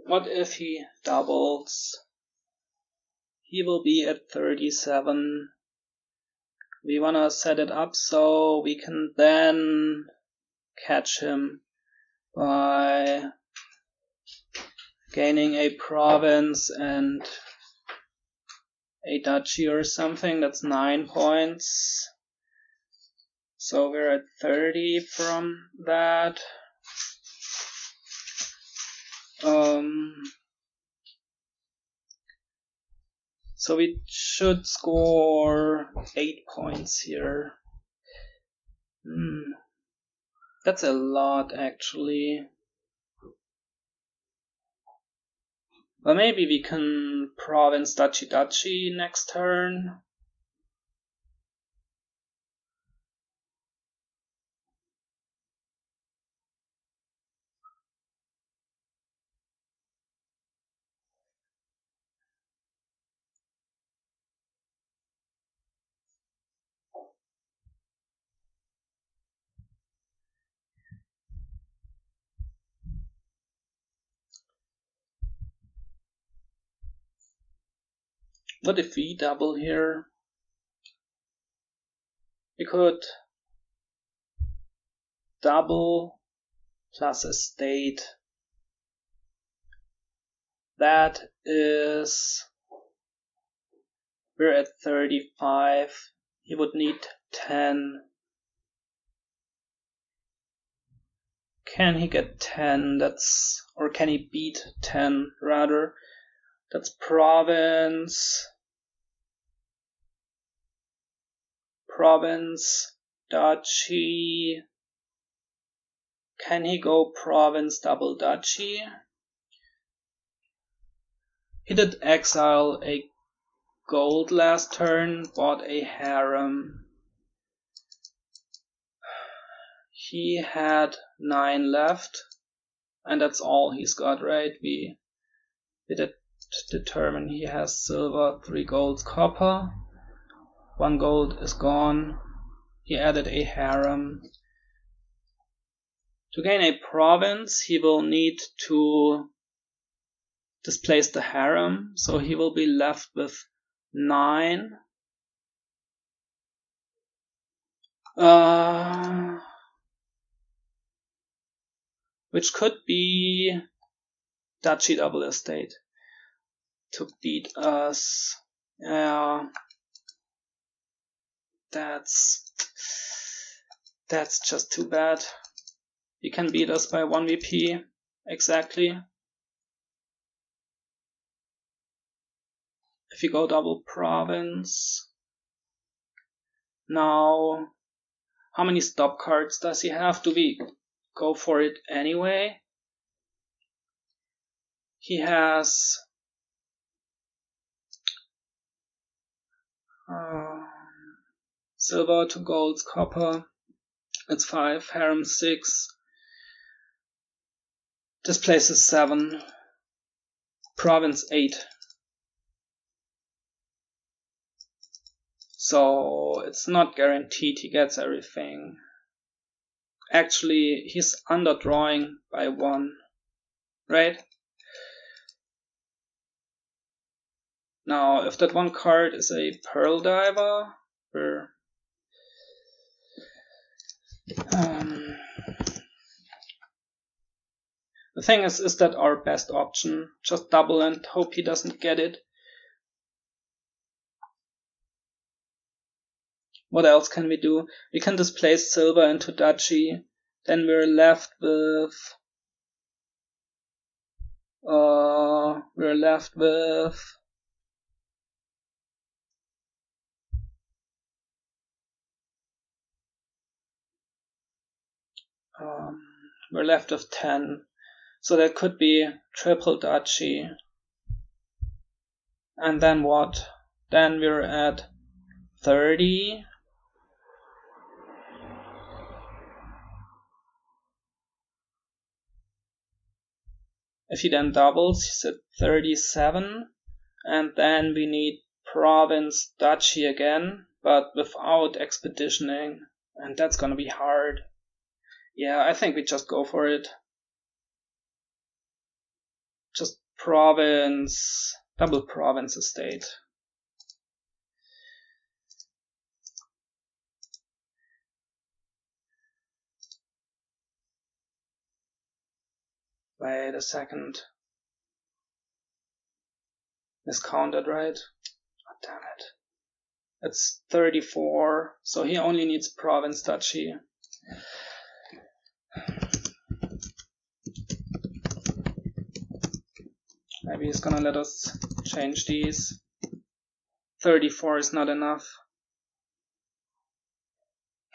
Speaker 1: What if he doubles? He will be at 37. We wanna set it up so we can then catch him by gaining a province and a duchy or something. That's 9 points. So we're at 30 from that. Um, so we should score 8 points here. Hmm. That's a lot actually. Well, maybe we can province Duchy Duchy next turn. If we double here? We could double plus a state. That is, we're at 35. He would need 10. Can he get 10? That's, or can he beat 10 rather? That's province. Province, duchy. Can he go province double duchy? He did exile a gold last turn, bought a harem. He had nine left, and that's all he's got, right? We, we did determine he has silver, three golds, copper. One gold is gone. He added a harem. To gain a province, he will need to displace the harem, so he will be left with 9. Uh, which could be Duchy Double Estate to beat us. Yeah, that's that's just too bad. He can beat us by 1 VP, exactly. If you go double province. Now, how many stop cards does he have? Do we go for it anyway? He has uh, silver, two golds, copper. It's five, harem six, displace is 7. Province 8. So it's not guaranteed he gets everything. Actually, he's underdrawing by 1. Right? Now, if that one card is a Pearl Diver, where um, the thing is, is that our best option? Just double and hope he doesn't get it. What else can we do? We can displace silver into duchy. Then we're left with... Uh, we're left with... Um, we're left with 10. So that could be triple duchy. And then what? Then we're at 30. If he then doubles, he's at 37. And then we need province duchy again, but without expeditioning. And that's gonna be hard. Yeah, I think we just go for it just province, double province estate. Wait a second. Miscounted, right? Oh, damn it. It's 34, so he only needs province duchy. Maybe he's gonna let us change these. 34 is not enough.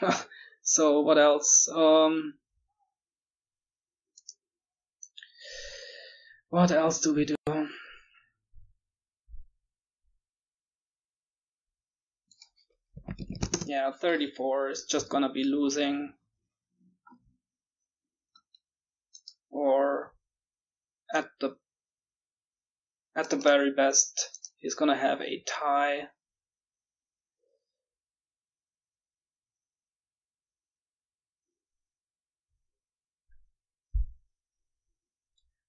Speaker 1: (laughs) so what else? Um, what else do we do? Yeah, 34 is just gonna be losing. Or at the at the very best, he's gonna have a tie.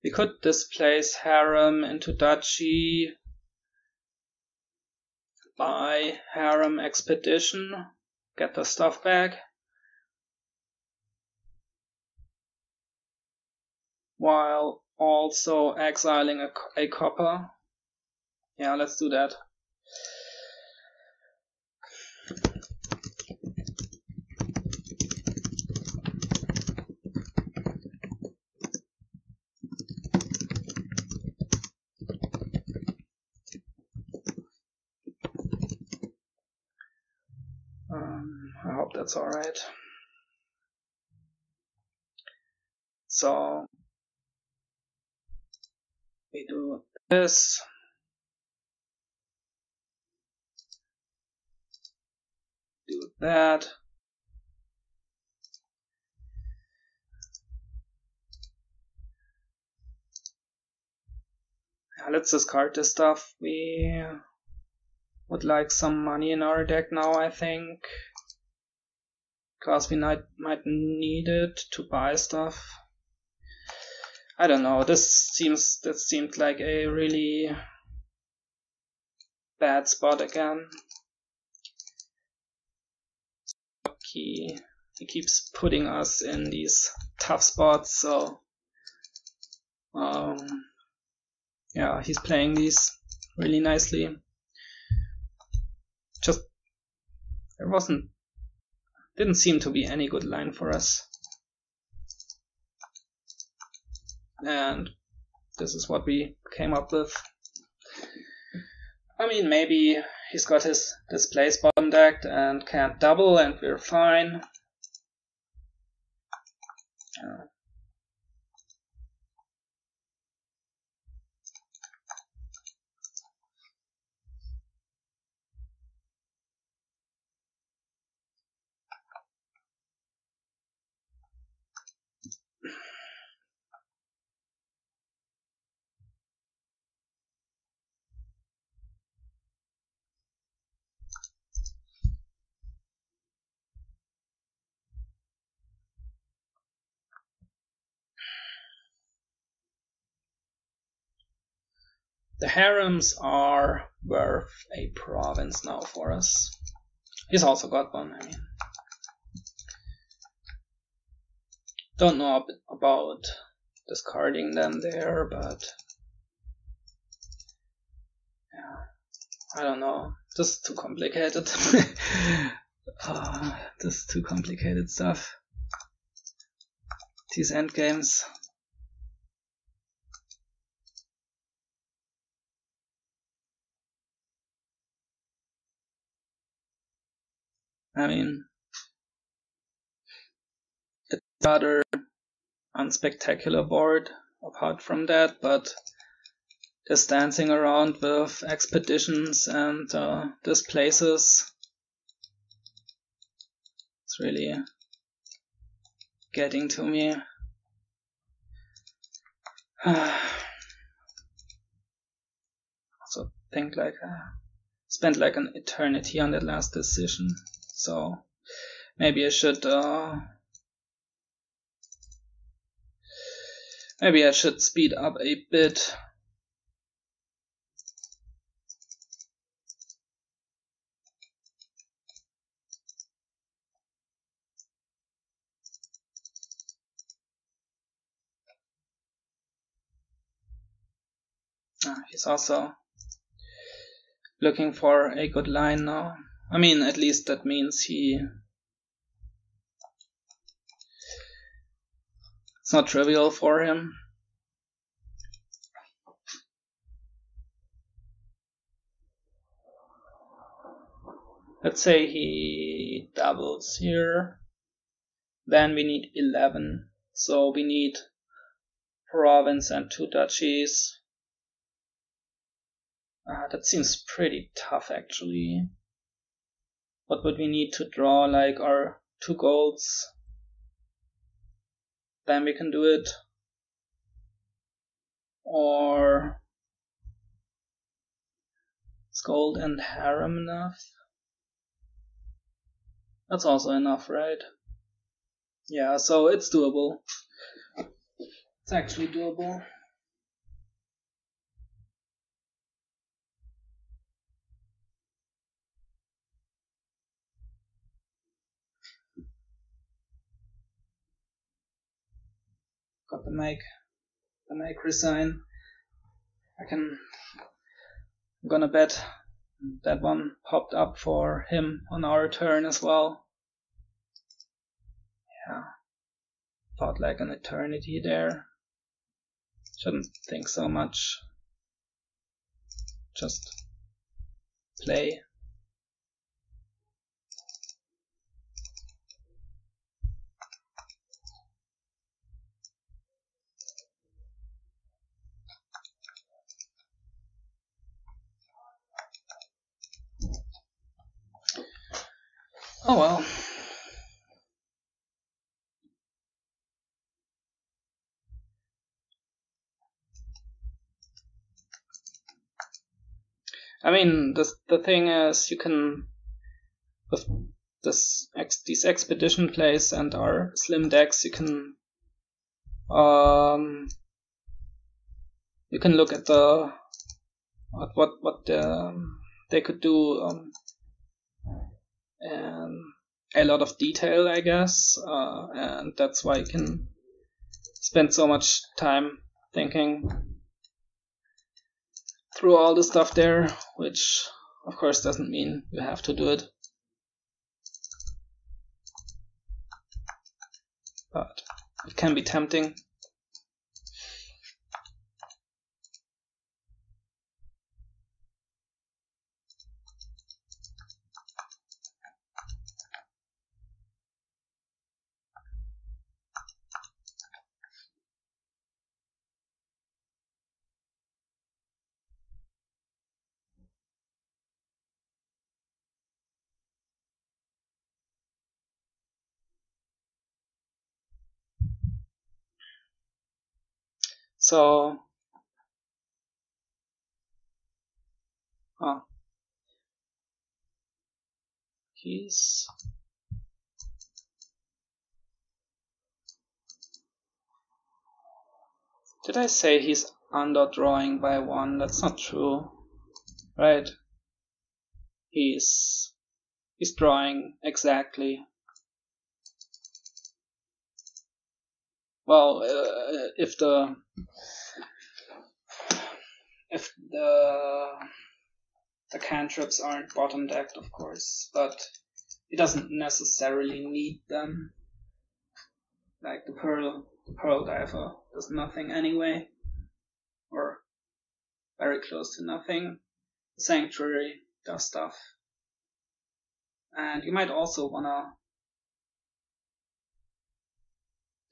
Speaker 1: We could displace harem into duchy. by Harem Expedition, get the stuff back. While also exiling a, a copper. Yeah, let's do that. Um, I hope that's alright. So we do this. Do that. Yeah, let's discard this stuff. We would like some money in our deck now, I think. Because we might, might need it to buy stuff. I don't know, this seems, this seemed like a really bad spot again. He, he keeps putting us in these tough spots, so um, yeah, he's playing these really nicely just there wasn't didn't seem to be any good line for us. And this is what we came up with. I mean, maybe he's got his displace bottom decked and can't double and we're fine. Uh, The harems are worth a province now for us. He's also got one, I mean. Don't know about discarding them there, but yeah, I don't know. This is too complicated. uh, (laughs) this is too complicated stuff. These end I mean, it's rather unspectacular board apart from that, but just dancing around with expeditions and uh, displaces. It's really getting to me. (sighs) so think like uh, spent like an eternity on that last decision. So maybe I should uh, maybe I should speed up a bit. Ah, he's also looking for a good line now. I mean, at least that means he. It's not trivial for him. Let's say he doubles here. Then we need 11. So we need province and two duchies. Uh, that seems pretty tough actually what would we need to draw like our two golds? Then we can do it. Or is gold and harem enough? That's also enough right? Yeah so it's doable. It's actually doable the make the make resign. I can I'm gonna bet that one popped up for him on our turn as well. Yeah. Thought like an eternity there. Shouldn't think so much. Just play. Oh well. I mean, the the thing is, you can with this ex, these expedition plays and our slim decks, you can um you can look at the at what what the, um, they could do um, and a lot of detail, I guess, uh, and that's why you can spend so much time thinking through all the stuff there, which of course doesn't mean you have to do it. But it can be tempting. So, oh, he's Did I say he's under drawing by one? That's not true. Right? He's he's drawing exactly. Well, uh, if the if the the cantrips aren't bottom decked, of course, but it doesn't necessarily need them. Like the pearl, the pearl diver does nothing anyway, or very close to nothing. Sanctuary does stuff, and you might also wanna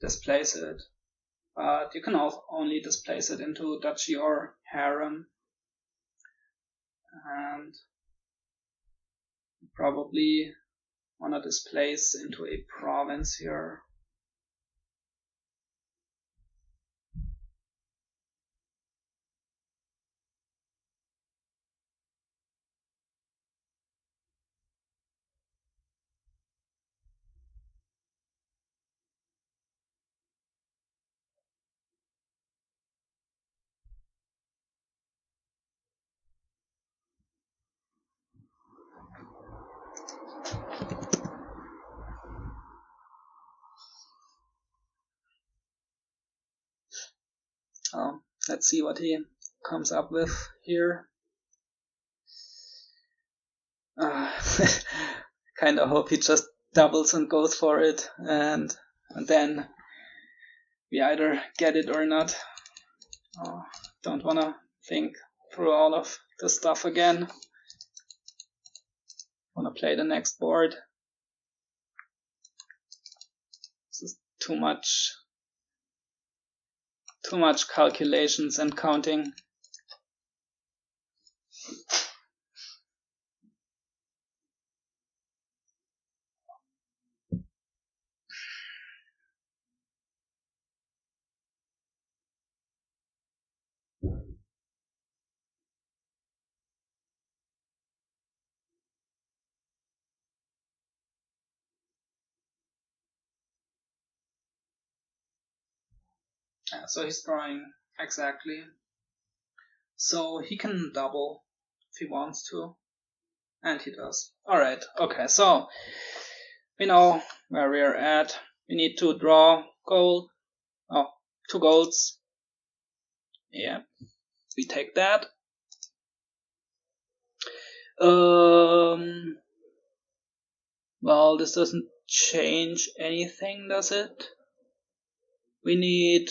Speaker 1: displace it but you can only displace it into duchy or harem. And probably want to displace into a province here. So let's see what he comes up with here. Uh, (laughs) kind of hope he just doubles and goes for it, and, and then we either get it or not. Oh, don't wanna think through all of the stuff again. Wanna play the next board. This is too much too much calculations and counting. Yeah, so he's drawing exactly. So he can double if he wants to. And he does. Alright, okay, so we know where we're at. We need to draw gold. Oh, two golds. Yeah, we take that. Um, well, this doesn't change anything, does it? We need,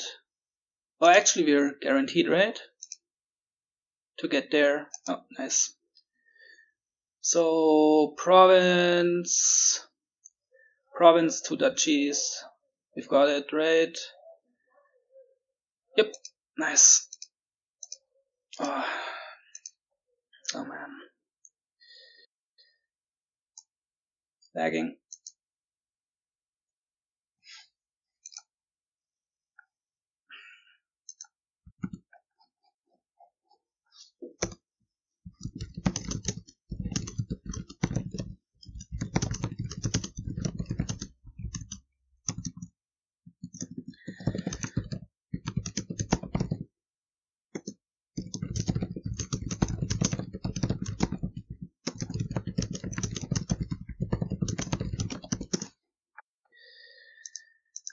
Speaker 1: well, actually we're guaranteed, right? To get there. Oh, nice. So, province, province to duchies. We've got it, right? Yep, nice. Oh, oh man. Lagging.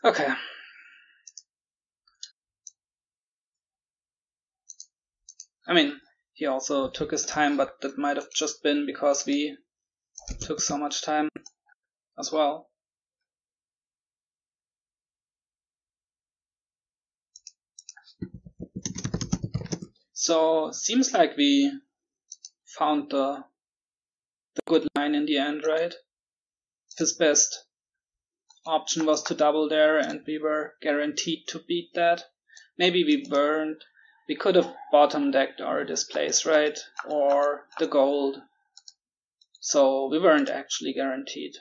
Speaker 1: Okay. I mean, he also took his time, but that might have just been because we took so much time as well. So seems like we found the the good line in the end, right? His best option was to double there and we were guaranteed to beat that. Maybe we weren't. We could have bottom decked our displace, right? Or the gold. So we weren't actually guaranteed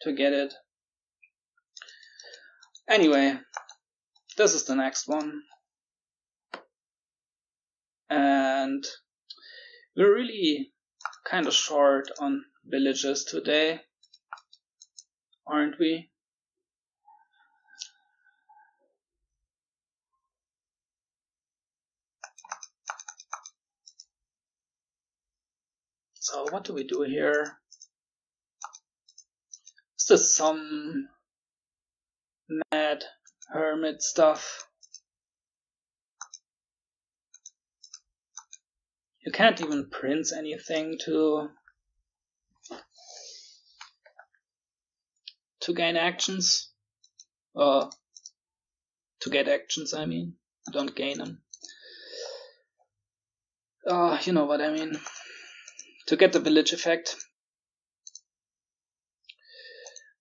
Speaker 1: to get it. Anyway, this is the next one. And we're really kind of short on villages today, aren't we? So what do we do here? Is this some mad hermit stuff? You can't even print anything to to gain actions. Uh, to get actions, I mean. Don't gain them. Uh, you know what I mean to get the village effect.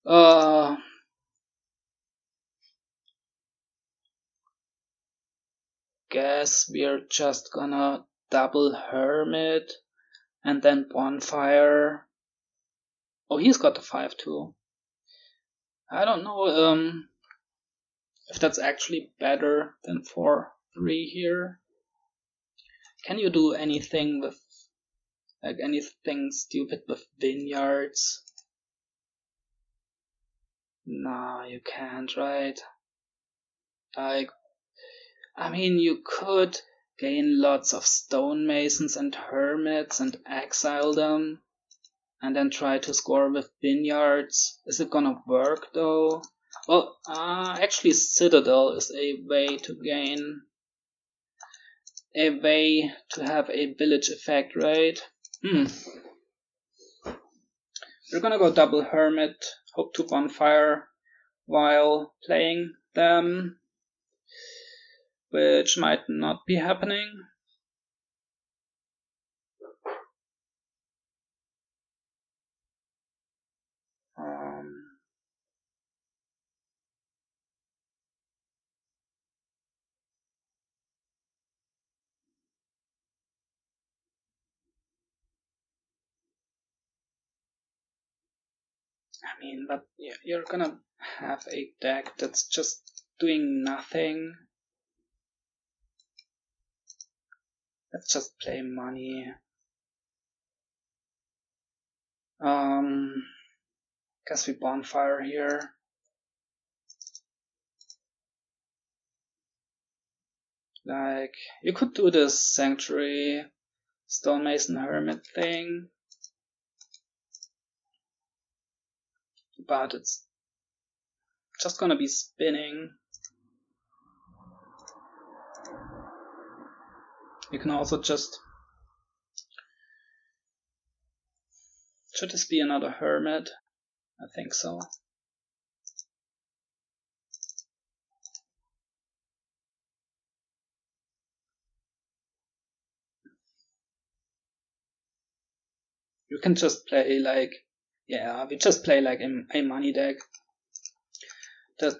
Speaker 1: Uh, guess we're just gonna double hermit and then bonfire. Oh, he's got the five too. I don't know um, if that's actually better than four three here. Can you do anything with like anything stupid with vineyards. Nah, you can't, right? Like, I mean, you could gain lots of stonemasons and hermits and exile them, and then try to score with vineyards. Is it gonna work though? Well, uh, actually, Citadel is a way to gain a way to have a village effect, right? Hmm. We're gonna go double hermit, hope to bonfire while playing them, which might not be happening. I mean, but you're gonna have a deck that's just doing nothing. Let's just play money. Um, guess we bonfire here. Like, you could do this sanctuary stonemason hermit thing. But it's just gonna be spinning. You can also just should this be another hermit? I think so. You can just play like, yeah, we just play like a, a money deck Just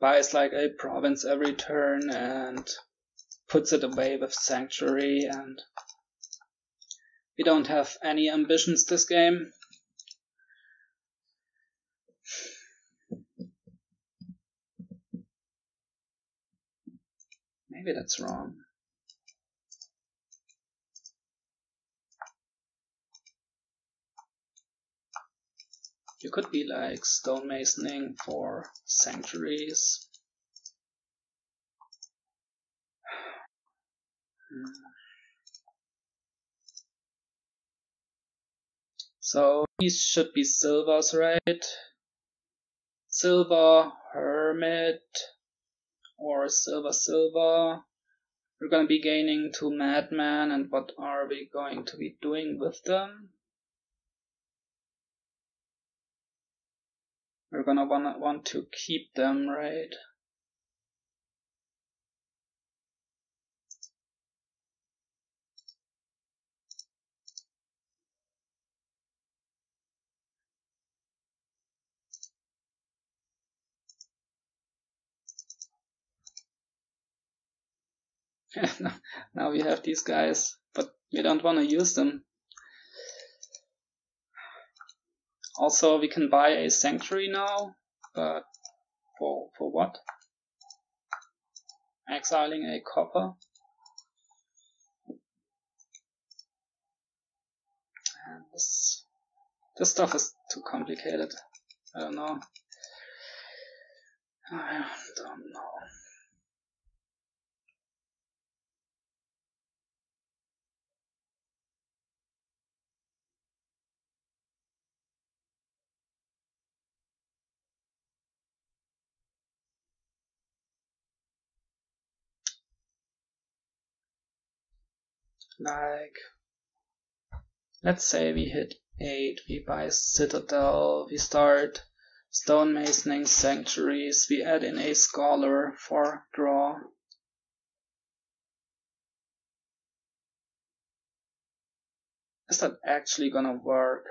Speaker 1: buys like a province every turn and puts it away with sanctuary and we don't have any ambitions this game. Maybe that's wrong. You could be like stonemasoning for sanctuaries. Hmm. So these should be silvers, right? Silver, hermit, or silver, silver. We're gonna be gaining two madmen, and what are we going to be doing with them? We're gonna wanna want to keep them, right? (laughs) now we have these guys, but we don't want to use them. Also, we can buy a sanctuary now, but for for what? Exiling a copper. And this this stuff is too complicated. I don't know. I don't know. Like let's say we hit 8 we buy citadel we start stonemasoning sanctuaries we add in a scholar for draw. Is that actually gonna work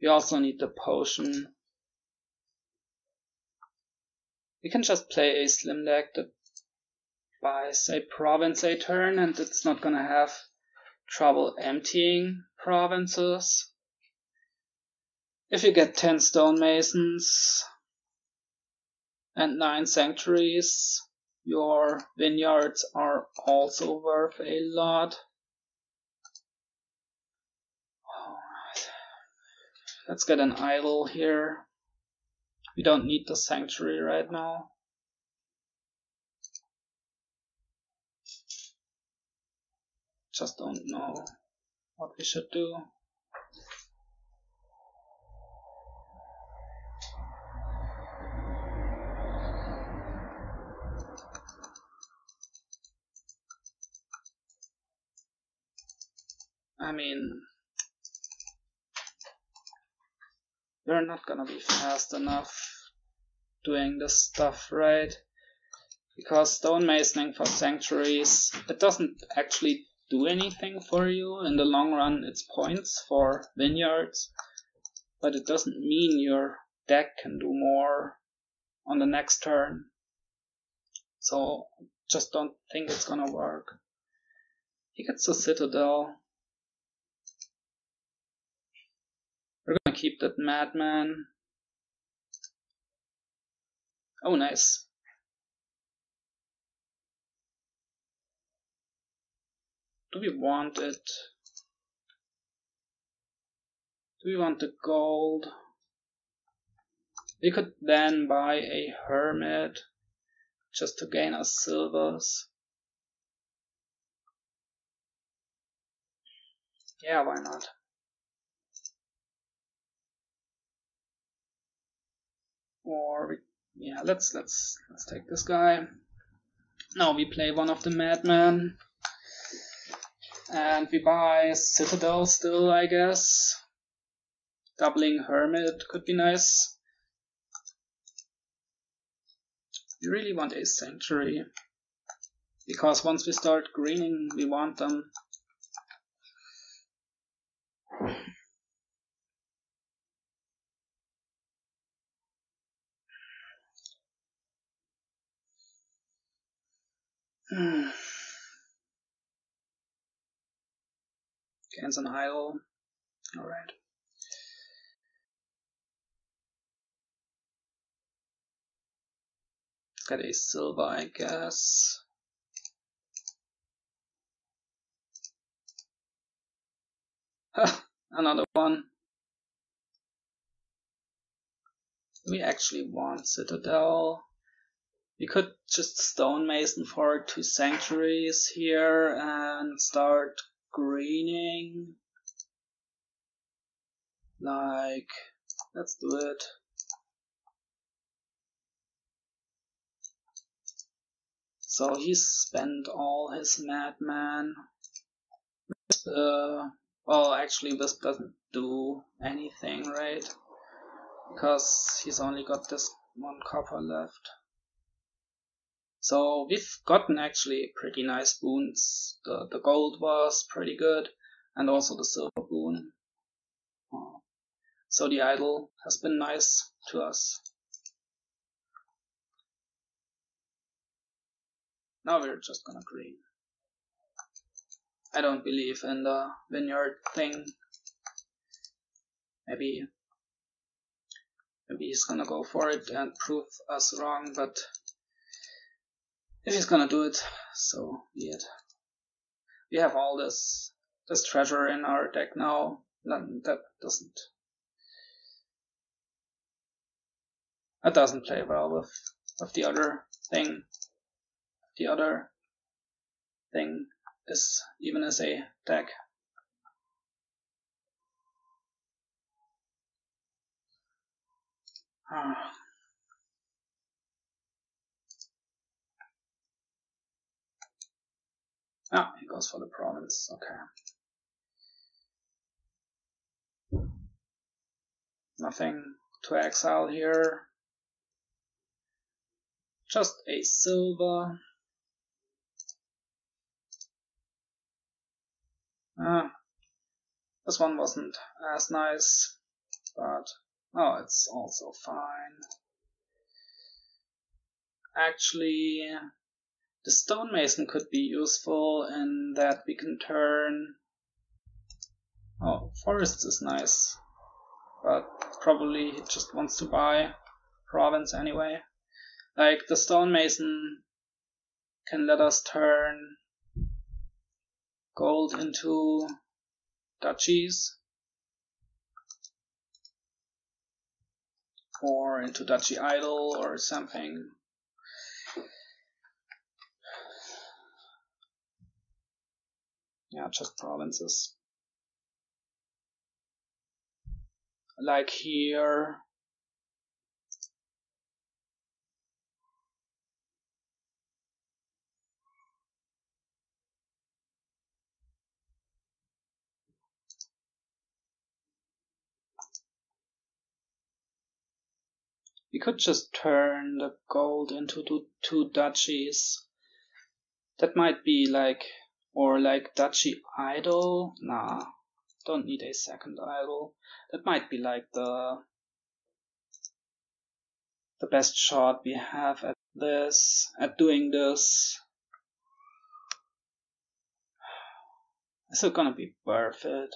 Speaker 1: We also need the potion. We can just play a slim deck that buys a province a turn and it's not gonna have trouble emptying provinces. If you get 10 stonemasons and 9 sanctuaries, your vineyards are also worth a lot. Let's get an idol here. We don't need the sanctuary right now. Just don't know what we should do. I mean, we're not gonna be fast enough doing this stuff right? Because stonemasoning for sanctuaries it doesn't actually do anything for you. In the long run it's points for vineyards but it doesn't mean your deck can do more on the next turn. So just don't think it's gonna work. He gets the citadel We're gonna keep that madman. Oh, nice. Do we want it? Do we want the gold? We could then buy a hermit just to gain us silvers. Yeah, why not? Or we, yeah, let's let's let's take this guy. Now we play one of the madmen. And we buy Citadel still, I guess. Doubling Hermit could be nice. We really want a Sanctuary. Because once we start greening, we want them. Hmm. Gains an idol. Alright. Got a silver, I guess. Another one. We actually want Citadel. We could just stonemason for two sanctuaries here and start greening. Like, let's do it. So he spent all his madman. Uh, well, actually, this doesn't do anything, right? Because he's only got this one copper left. So we've gotten actually pretty nice boons. The, the gold was pretty good, and also the silver boon. So the idol has been nice to us. Now we're just gonna green. I don't believe in the vineyard thing. Maybe maybe he's gonna go for it and prove us wrong, but if he's gonna do it, so be it. We have all this this treasure in our deck now. That doesn't that doesn't play well with with the other thing. The other thing is even as a deck. Ah. Ah, he goes for the province, okay. Nothing to exile here. Just a silver. Ah, this one wasn't as nice, but oh, it's also fine. Actually, the stonemason could be useful in that we can turn. Oh, forests is nice, but probably he just wants to buy province anyway. Like the stonemason can let us turn gold into duchies or into duchy idol or something. Yeah, just provinces. Like here, We could just turn the gold into two duchies. That might be like, or like duchy idol. Nah, don't need a second idol. That might be like the the best shot we have at this, at doing this. Is it gonna be worth it?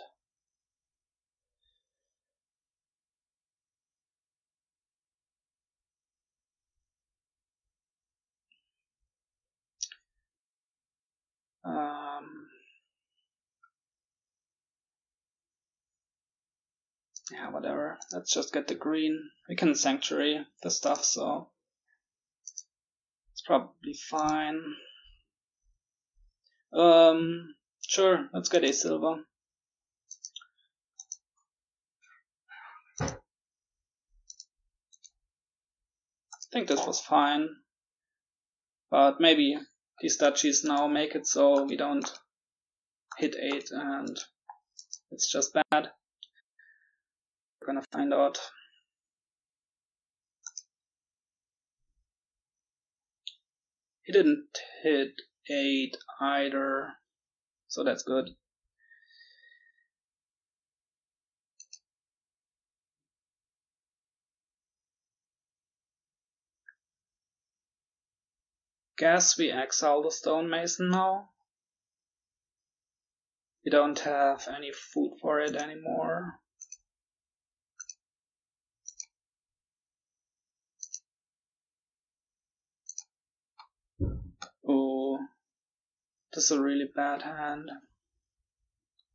Speaker 1: Um, yeah, whatever. Let's just get the green. We can sanctuary the stuff, so it's probably fine. Um, sure, let's get a silver. I think this was fine. But maybe these duchies now make it so we don't hit 8 and it's just bad. We're gonna find out. He didn't hit 8 either, so that's good. Guess we exile the stonemason now. We don't have any food for it anymore. Oh, this is a really bad hand.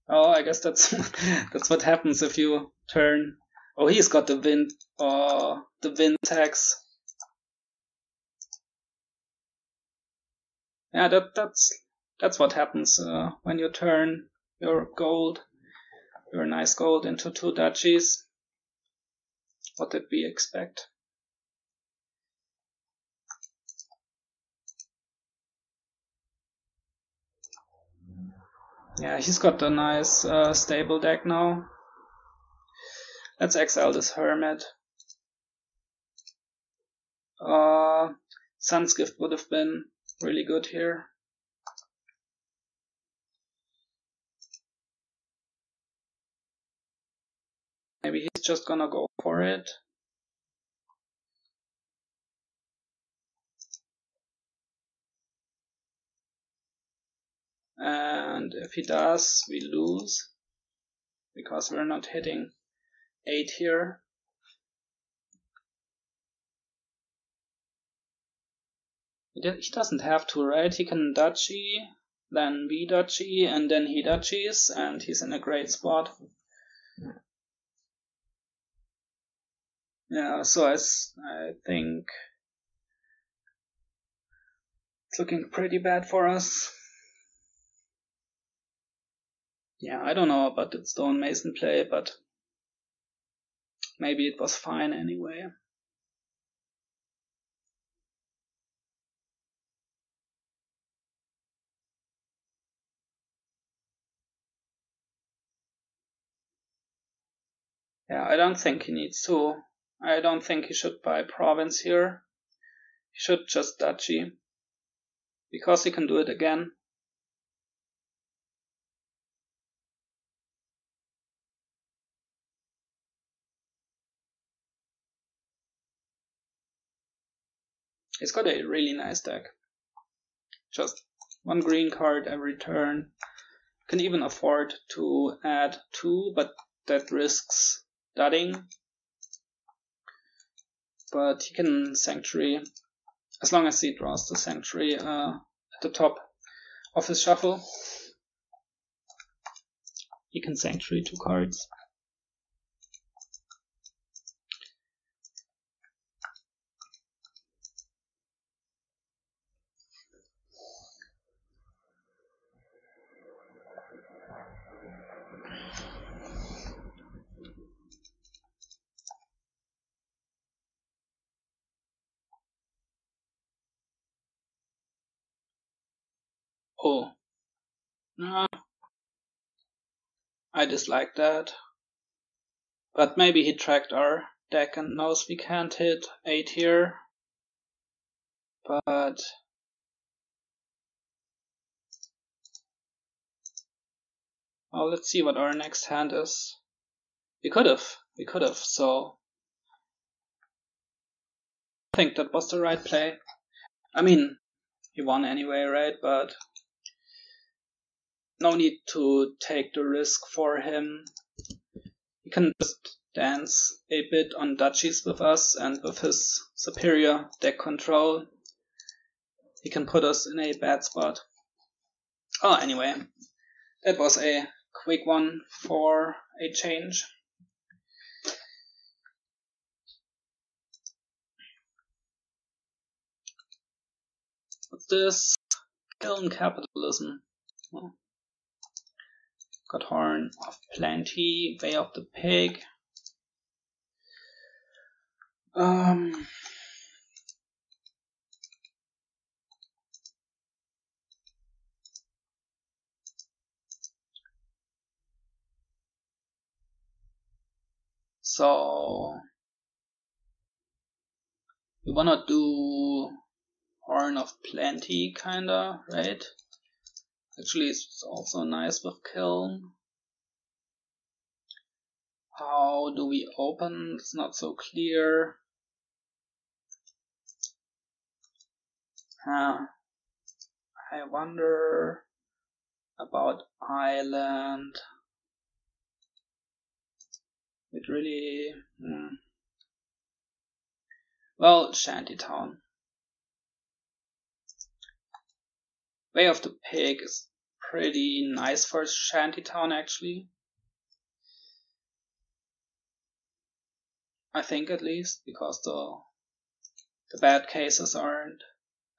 Speaker 1: Oh, I guess that's (laughs) that's what happens if you turn. Oh, he's got the wind. Oh, uh, the wind tax. Yeah, that that's that's what happens uh, when you turn your gold, your nice gold into two duchies. What did we expect? Yeah, he's got a nice uh, stable deck now. Let's exile this Hermit. Uh, Sun's Gift would have been really good here. Maybe he's just gonna go for it. And if he does, we lose because we're not hitting 8 here. He doesn't have to, right? He can duchy, then B duchy, and then he duchies, and he's in a great spot. Yeah, so I, I think it's looking pretty bad for us. Yeah, I don't know about the stonemason play, but maybe it was fine anyway. Yeah, I don't think he needs to. I don't think he should buy province here. He should just duchy. Because he can do it again. He's got a really nice deck. Just one green card every turn. Can even afford to add two, but that risks dudding. But he can Sanctuary, as long as he draws the Sanctuary uh, at the top of his shuffle. He can Sanctuary two cards. Oh. Uh, I dislike that. But maybe he tracked our deck and knows we can't hit 8 here. But... Well, let's see what our next hand is. We could have. We could have, so... I think that was the right play. I mean, he won anyway, right? But no need to take the risk for him. He can just dance a bit on duchies with us and with his superior deck control. He can put us in a bad spot. Oh, anyway, that was a quick one for a change. What's this? Kiln capitalism. Well, Got Horn of Plenty, Way of the Pig. Um, so we wanna do Horn of Plenty kinda, right? Actually it's also nice with Kiln. How do we open? It's not so clear. Uh, I wonder about Island. It really. Hmm. Well, Shantytown. Way of the Pig is pretty nice for a Shantytown actually. I think at least, because the the bad cases aren't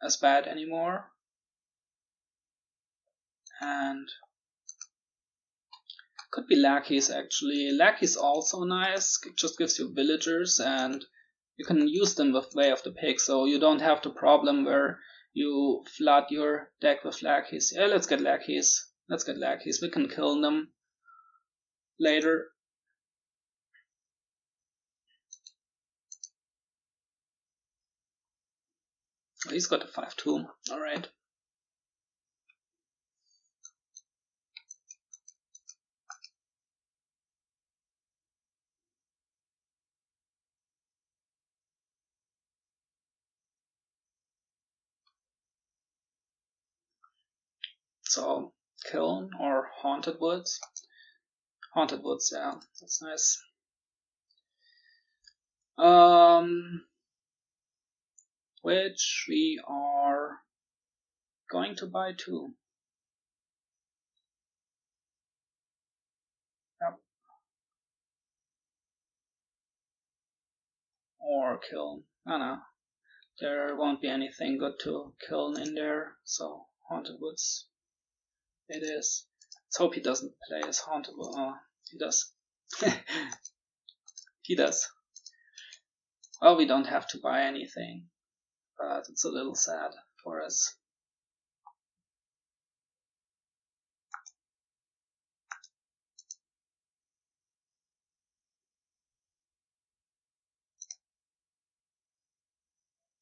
Speaker 1: as bad anymore. And could be Lackey's actually. Lackey's also nice, it just gives you villagers and you can use them with Way of the Pig, so you don't have the problem where you flood your deck with Lackeys. Yeah, let's get Lackeys. Let's get Lackeys. We can kill them later. He's got a 5-2. Alright. So, Kiln or Haunted Woods. Haunted Woods, yeah, that's nice. Um, which we are going to buy too. Yep. Or Kiln. I no. There won't be anything good to Kiln in there, so Haunted Woods it is. Let's hope he doesn't play as Hauntable. Oh, he does. (laughs) he does. Well, we don't have to buy anything, but it's a little sad for us.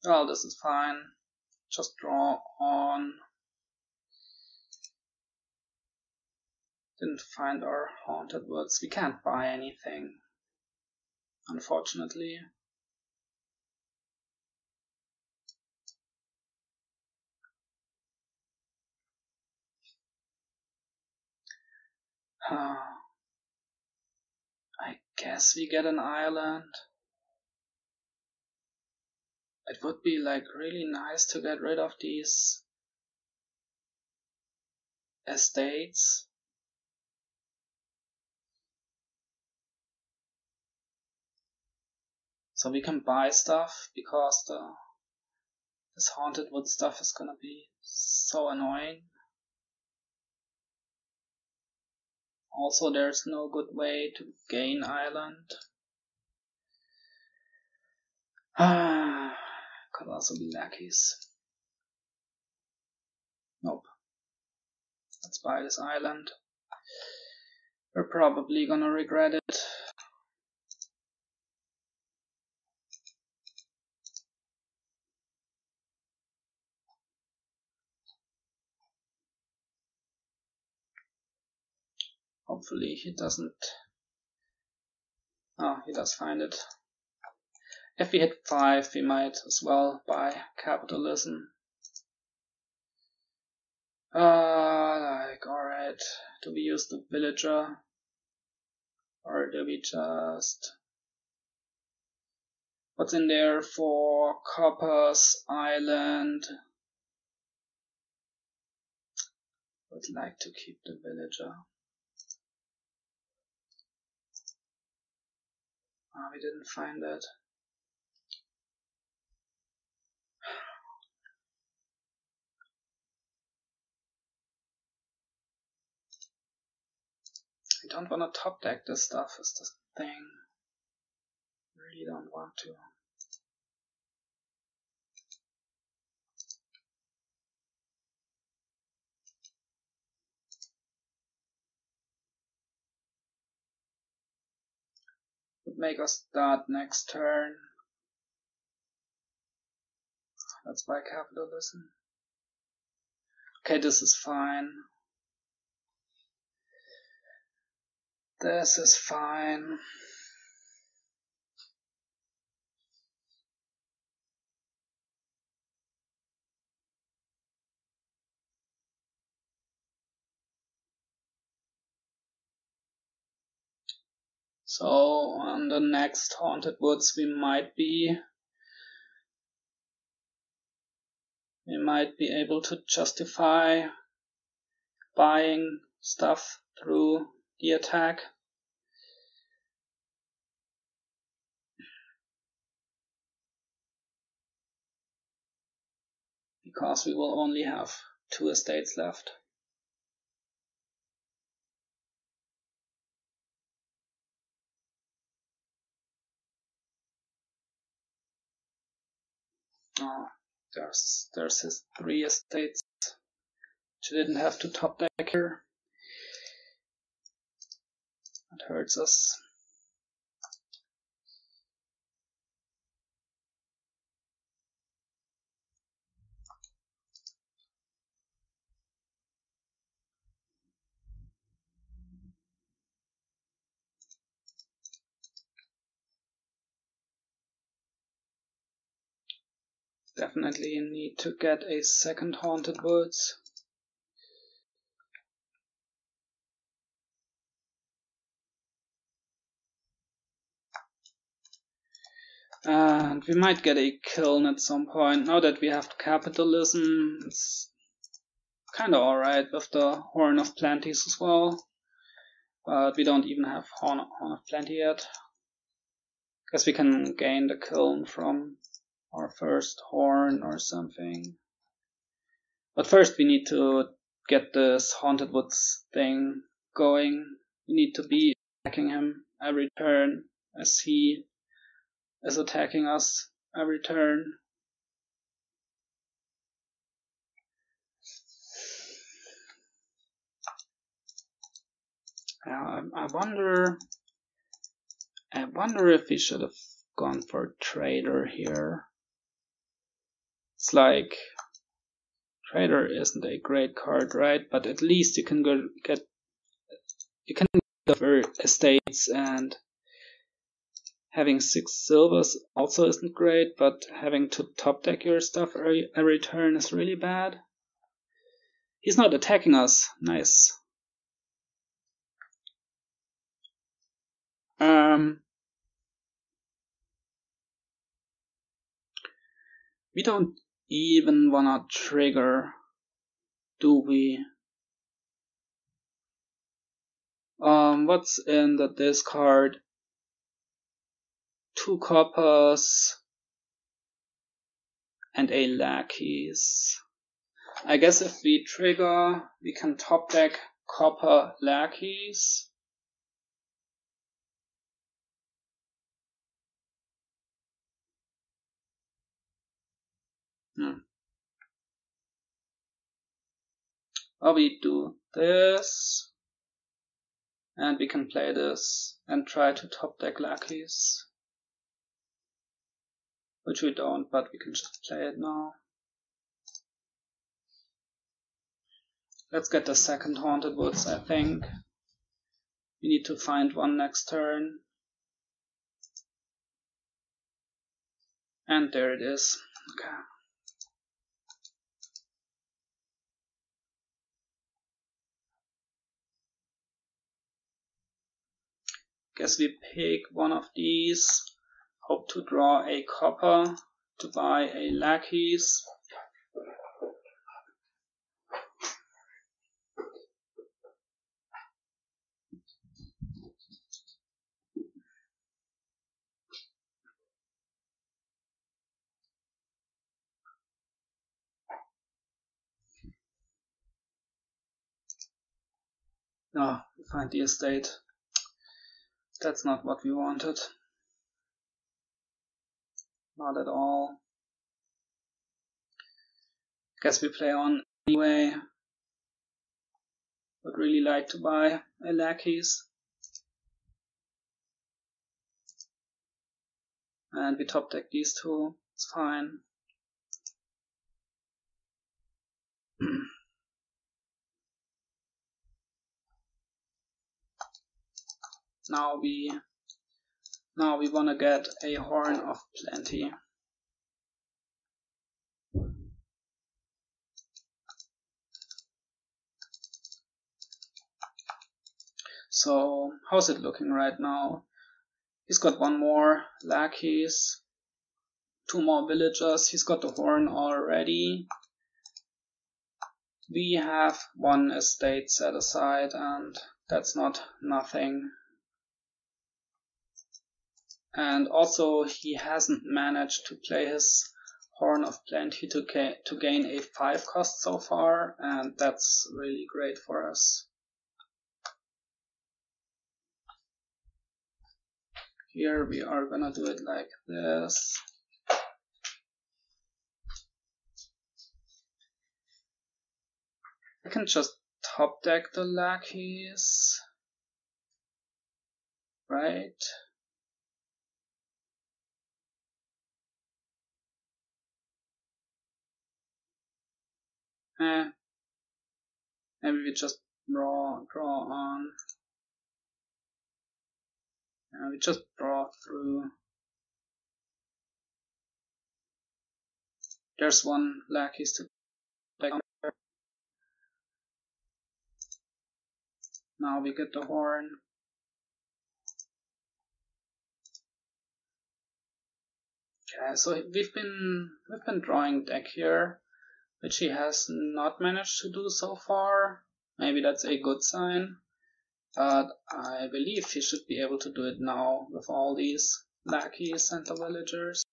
Speaker 1: Well, this is fine. Just draw on Didn't find our haunted woods. We can't buy anything, unfortunately. Uh, I guess we get an island. It would be like really nice to get rid of these estates. So we can buy stuff because the this haunted wood stuff is gonna be so annoying. Also, there's no good way to gain island. Ah, (sighs) could also be lackeys. Nope. Let's buy this island. We're probably gonna regret it. Hopefully he doesn't. Oh, he does find it. If we hit 5, we might as well buy capitalism. Uh, like, alright, do we use the villager? Or do we just... What's in there for Coppers Island? Would like to keep the villager. Um, we didn't find that. I don't want to top deck this stuff is the thing. I Really don't want to. Would make us start next turn. Let's buy capitalism. Okay, this is fine. This is fine. So on the next Haunted Woods we might be we might be able to justify buying stuff through the attack. Because we will only have two estates left. Oh, there's there's his three estates. She didn't have to top deck here. It hurts us. Definitely need to get a second Haunted Woods. And we might get a kiln at some point. Now that we have capitalism, it's kinda alright with the Horn of Plenties as well. But we don't even have Horn, of Plenty yet. Guess we can gain the kiln from our first horn or something. But first we need to get this Haunted Woods thing going. We need to be attacking him every turn as he is attacking us every turn. Uh, I wonder. I wonder if we should have gone for trader here. It's like trader isn't a great card, right? But at least you can go get you can over estates and having six silvers also isn't great, but having to top deck your stuff every, every turn is really bad. He's not attacking us. Nice. Um, we don't even wanna trigger, do we? Um, what's in the discard? Two coppers and a lackeys. I guess if we trigger, we can top deck copper lackeys. Hmm. Or we do this, and we can play this and try to top deck lackeys. Which we don't, but we can just play it now. Let's get the second Haunted Woods, I think. We need to find one next turn. And there it is. Okay. Guess we pick one of these. Hope to draw a copper to buy a lackeys. No, we find the estate. That's not what we wanted. Not at all. Guess we play on anyway. Would really like to buy a lackeys. And we top deck these two, it's fine. (clears throat) now we now we wanna get a horn of plenty. So how's it looking right now? He's got one more lackeys, two more villagers. He's got the horn already. We have one estate set aside and that's not nothing. And also he hasn't managed to play his Horn of Plenty to, to gain a 5 cost so far and that's really great for us. Here we are gonna do it like this. I can just top deck the lackeys, right? Eh, maybe we just draw draw on uh, we just draw through. There's one lackeys to back Now we get the horn. Okay, so we've been we've been drawing deck here, which he has not managed to do so far. Maybe that's a good sign but I believe he should be able to do it now with all these lackeys and the villagers.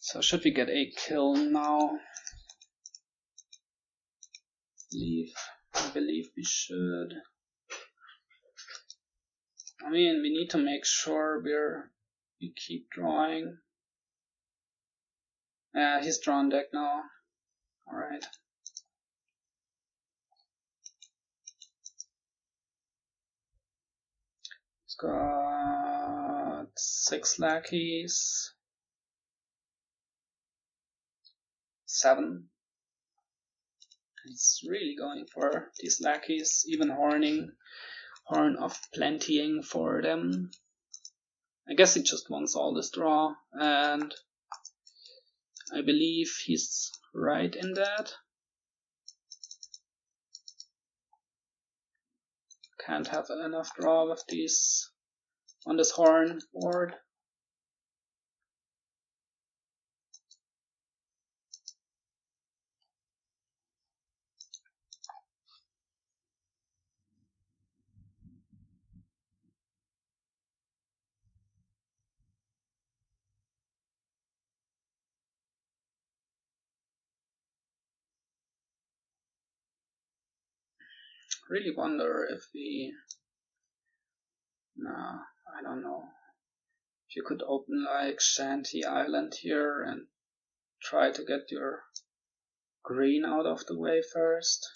Speaker 1: So should we get a kiln now? Believe, I believe we should. I mean, we need to make sure we're we keep drawing. Yeah, he's drawn deck now. Alright. He's got six lackeys. Seven. He's really going for these lackeys, even horning, horn of plentying for them. I guess he just wants all this draw, and I believe he's right in that. Can't have enough draw with these on this horn board. Really wonder if we nah I don't know. If you could open like Shanty Island here and try to get your green out of the way first.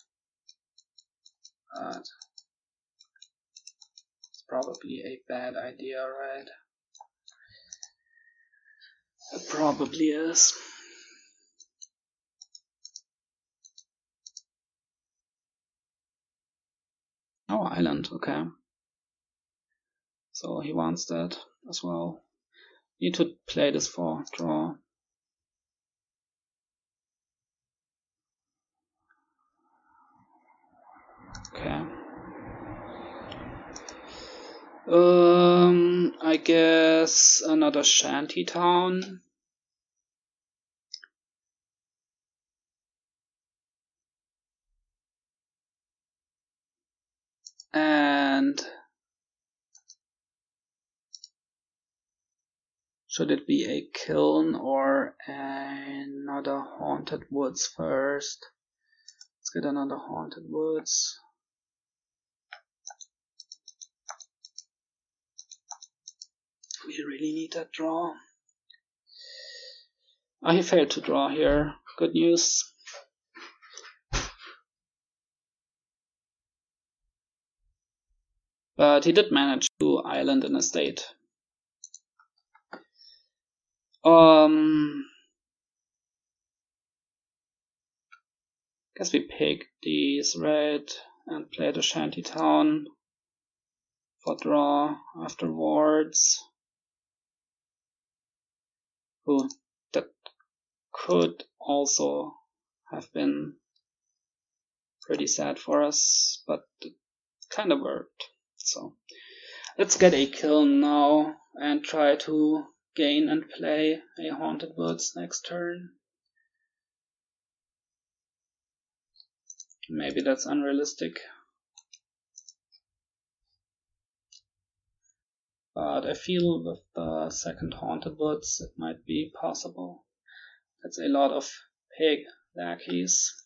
Speaker 1: But it's probably a bad idea right? It probably is Oh, island, okay. So he wants that as well. Need to play this for draw. Okay. Um, I guess another shanty town. And should it be a kiln or another haunted woods first? Let's get another haunted woods. We really need that draw. I failed to draw here. Good news But he did manage to island in a state. Um, guess we pick these red and play the shanty town for draw afterwards. Ooh, that could also have been pretty sad for us, but it kind of worked. So let's get a kiln now and try to gain and play a Haunted Woods next turn. Maybe that's unrealistic. But I feel with the second Haunted Woods it might be possible. That's a lot of pig lackeys.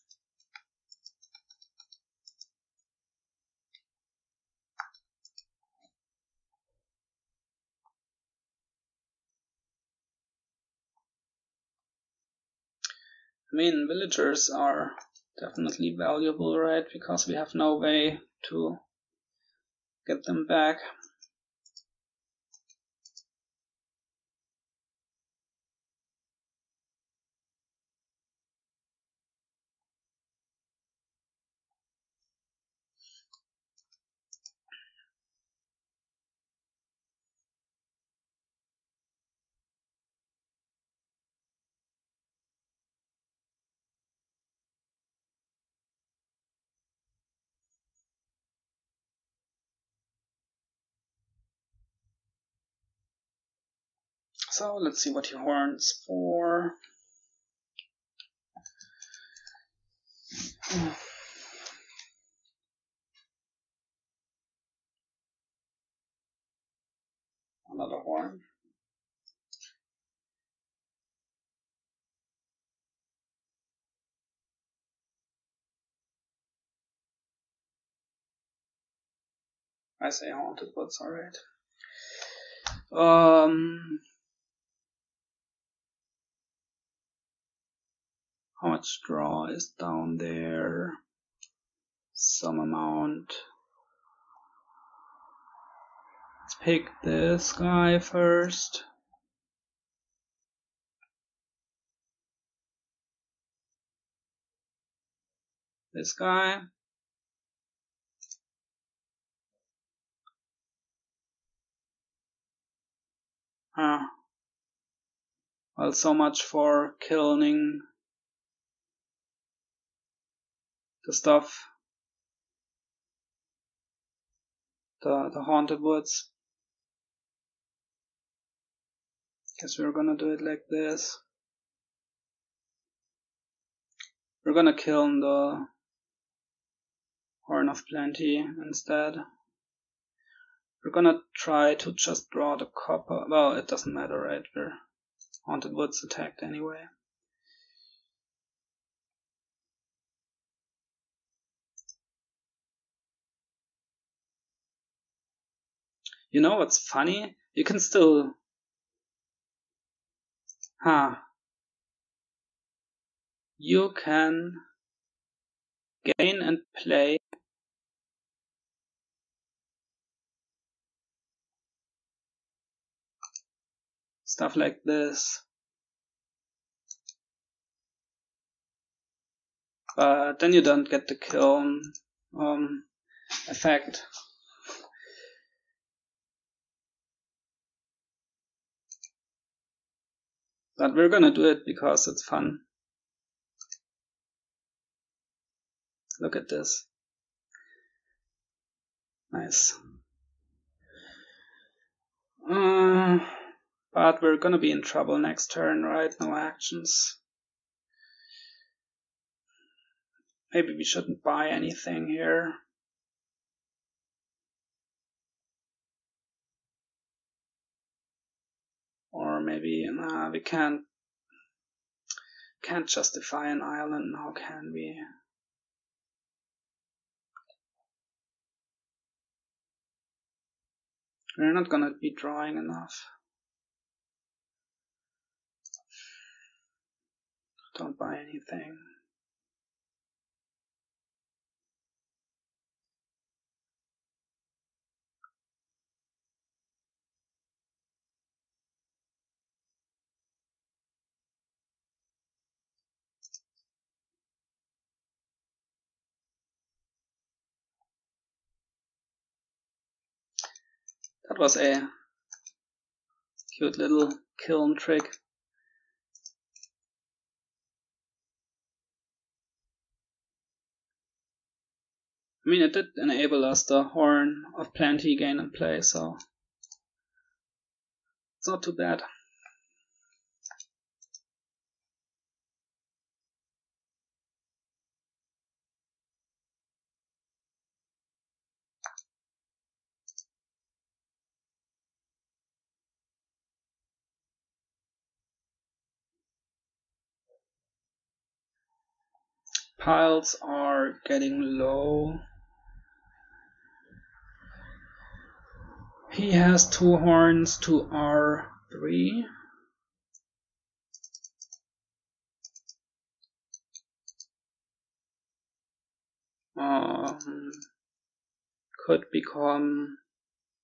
Speaker 1: I mean, villagers are definitely valuable, right? Because we have no way to get them back. So let's see what he horns for. Another horn. I say haunted, but it's alright. Um, how much draw is down there? Some amount. Let's pick this guy first. This guy. Ah. Well, so much for killing the stuff. The, the haunted woods. Guess we're gonna do it like this. We're gonna kill the Horn of Plenty instead. We're gonna try to just draw the copper. Well, it doesn't matter, right? We're Haunted Woods attacked anyway. You know what's funny? You can still. Huh. You can gain and play stuff like this. But then you don't get the kiln um, effect. But we're gonna do it because it's fun. Look at this. Nice. Uh, but we're gonna be in trouble next turn, right? No actions. Maybe we shouldn't buy anything here. Or maybe nah, uh, we can't can't justify an island now, can we? We're not gonna be drawing enough. Don't buy anything. That was a cute little kiln trick. I mean, it did enable us the Horn of Plenty gain and play, so it's not too bad. Piles are getting low. He has two horns to R3. Um, could become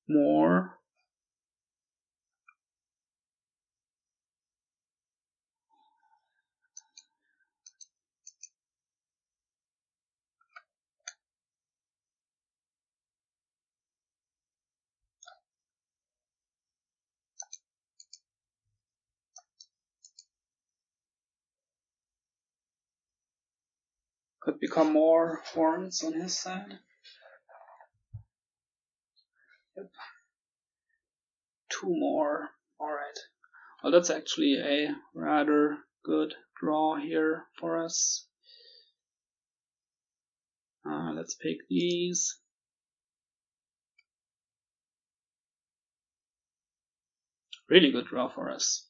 Speaker 1: more. Could become more horns on his side. Yep. Two more. Alright. Well, that's actually a rather good draw here for us. Uh, let's pick these. Really good draw for us.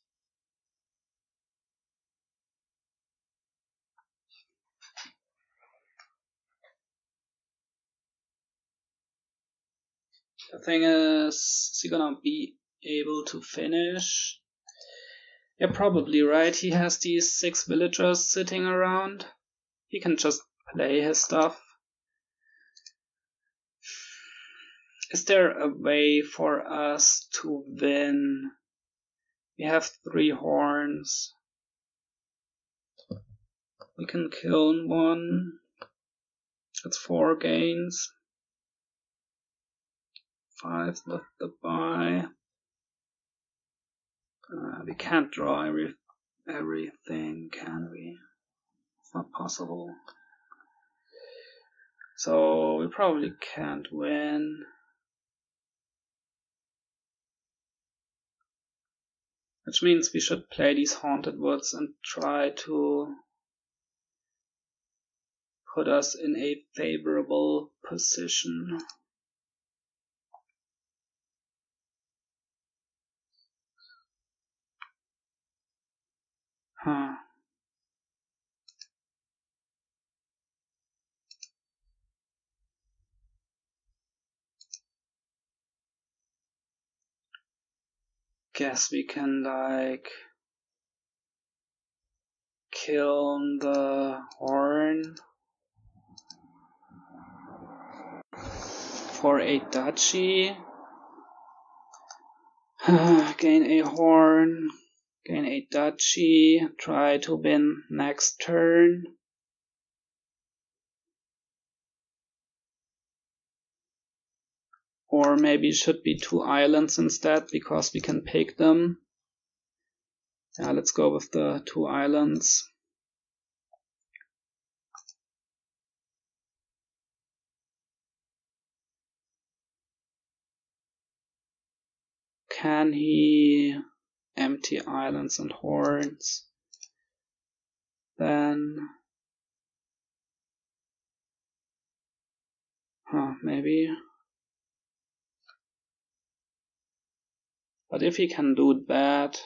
Speaker 1: The thing is, is he gonna be able to finish? Yeah, probably, right? He has these six villagers sitting around. He can just play his stuff. Is there a way for us to win? We have three horns. We can kiln one. That's four gains five left to buy. Uh, we can't draw every everything, can we? It's not possible. So we probably can't win. Which means we should play these haunted woods and try to put us in a favorable position. Huh. Guess we can like kill the horn for a duchy. (sighs) Gain a horn. Gain a duchy, try to win next turn. Or maybe should be two islands instead because we can pick them. Yeah, let's go with the two islands. Can he empty islands and horns. Then, huh, maybe. But if he can do that,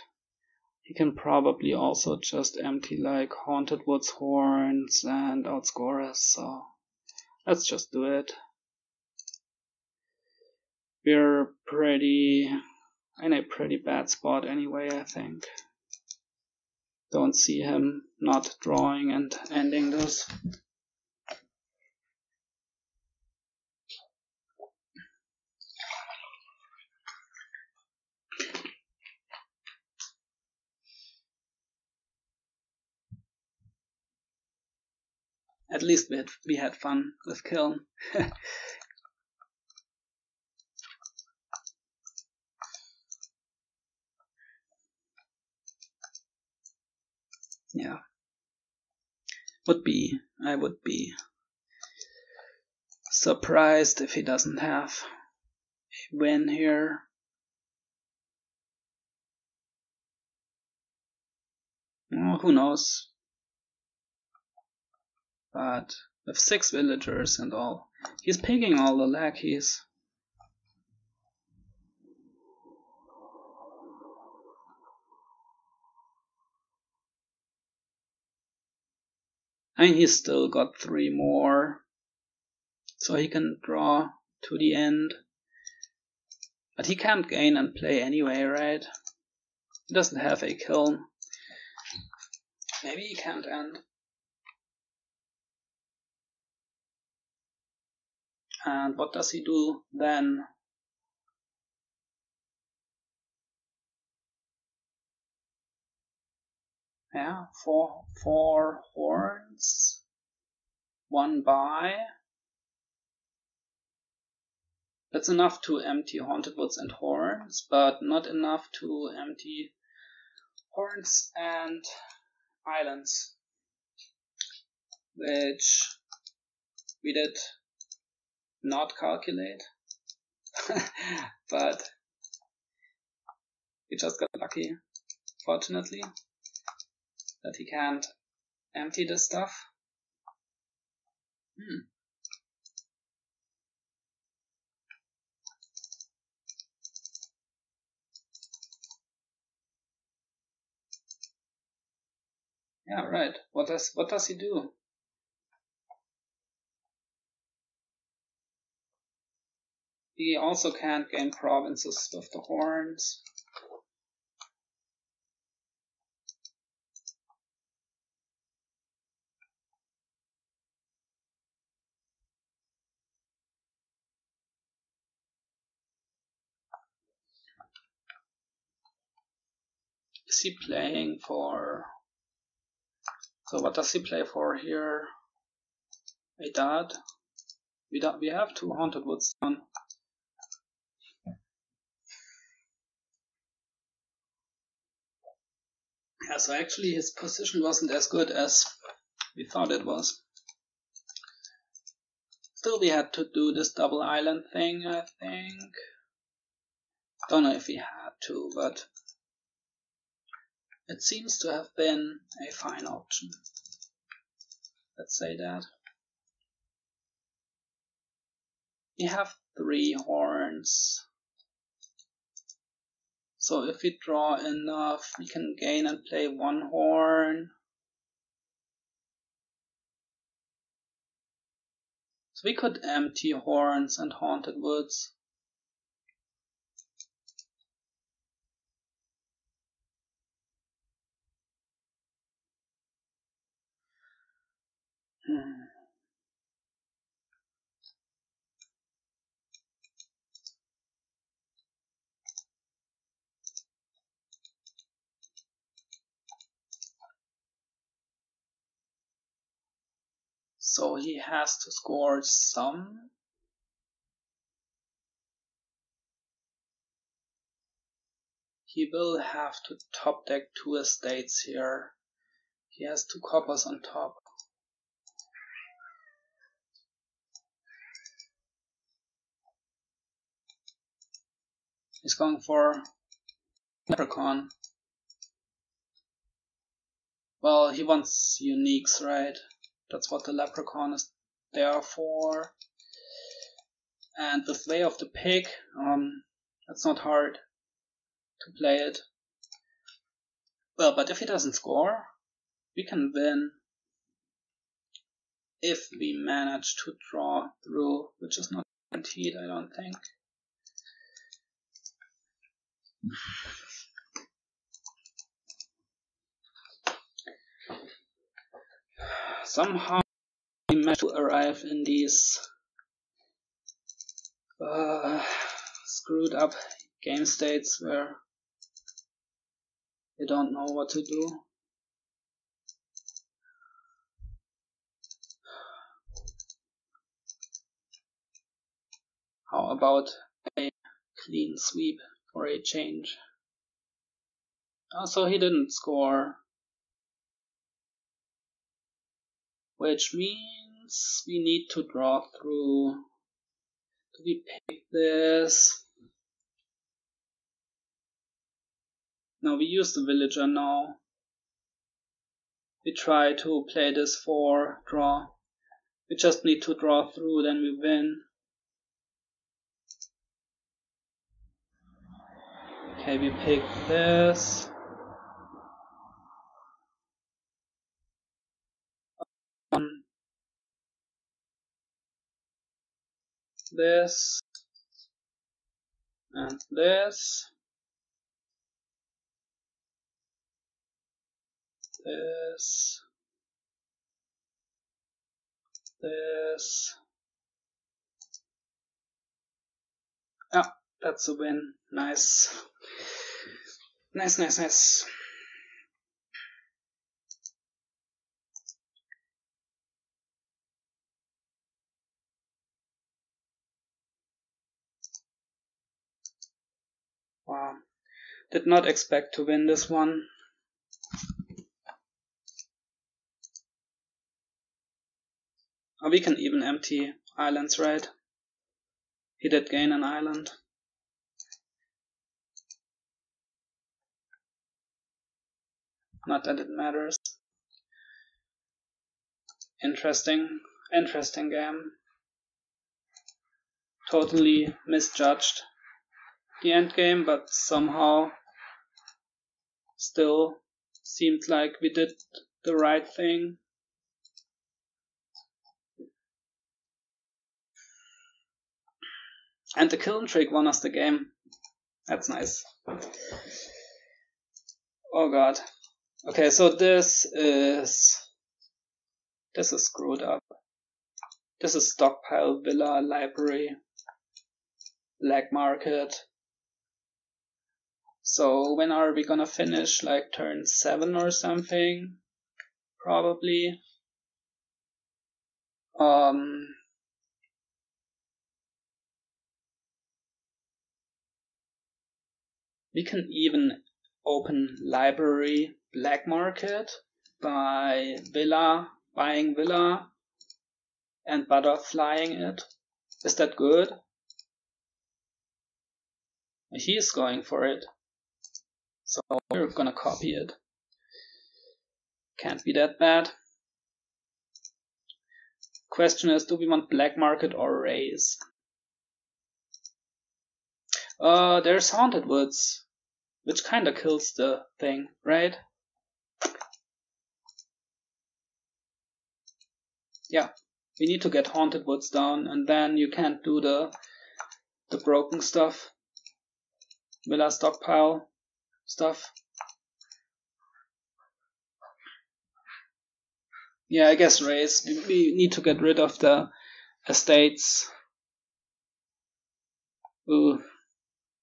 Speaker 1: he can probably also just empty like Haunted Woods Horns and outscore us, so let's just do it. We're pretty in a pretty bad spot anyway, I think. Don't see him not drawing and ending this. At least we had, we had fun with Kiln. (laughs) yeah. Would be, I would be surprised if he doesn't have a win here. Oh, who knows? But with six villagers and all, he's picking all the lackeys. And he's still got three more. So he can draw to the end. But he can't gain and play anyway, right? He doesn't have a kiln. Maybe he can't end. And what does he do then? Yeah, four, four horns, one buy. That's enough to empty Haunted Woods and Horns, but not enough to empty Horns and Islands, which we did not calculate, (laughs) but we just got lucky, fortunately that he can't empty this stuff. Hmm. Yeah, right. What does what does he do? He also can't gain provinces with the horns. Is he playing for? So what does he play for here? A dad. We don't. We have two haunted woods done. Yeah, so actually his position wasn't as good as we thought it was. Still we had to do this double island thing, I think. Don't know if we had to, but it seems to have been a fine option. Let's say that. We have three horns. So if we draw enough, we can gain and play one horn. So we could empty horns and haunted woods. (sighs) So he has to score some. He will have to top deck two estates here. He has two coppers on top. He's going for Leprechaun. Well, he wants uniques, right? That's what the Leprechaun is there for. And with Way of the Pig, um, it's not hard to play it. Well, but if he doesn't score, we can win if we manage to draw through, which is not guaranteed, I don't think. Somehow we managed to arrive in these uh, screwed up game states where you don't know what to do. How about a clean sweep? For a change. Also, he didn't score. which means we need to draw through. Do we pick this? No, we use the villager now. We try to play this for draw. We just need to draw through, then we win. Okay, we pick this. Um, this and this. This. This. Ah, that's a win. Nice. Nice, nice, nice. Wow. Did not expect to win this one. We can even empty islands, right? He did gain an island. Not that it matters. Interesting, interesting game. Totally misjudged the end game, but somehow still seemed like we did the right thing. And the kiln trick won us the game. That's nice. Oh god. Okay, so this is this is screwed up. This is stockpile villa library black market. So when are we gonna finish? Like turn seven or something? Probably. Um we can even open library black market by villa buying villa and butterflying it. Is that good? He is going for it. So we're gonna copy it. Can't be that bad. Question is do we want black market or raze? Uh there's haunted woods which kinda kills the thing, right? Yeah, we need to get Haunted Woods down, and then you can't do the the broken stuff. Villa stockpile stuff. Yeah, I guess raze. We need to get rid of the estates. Ooh.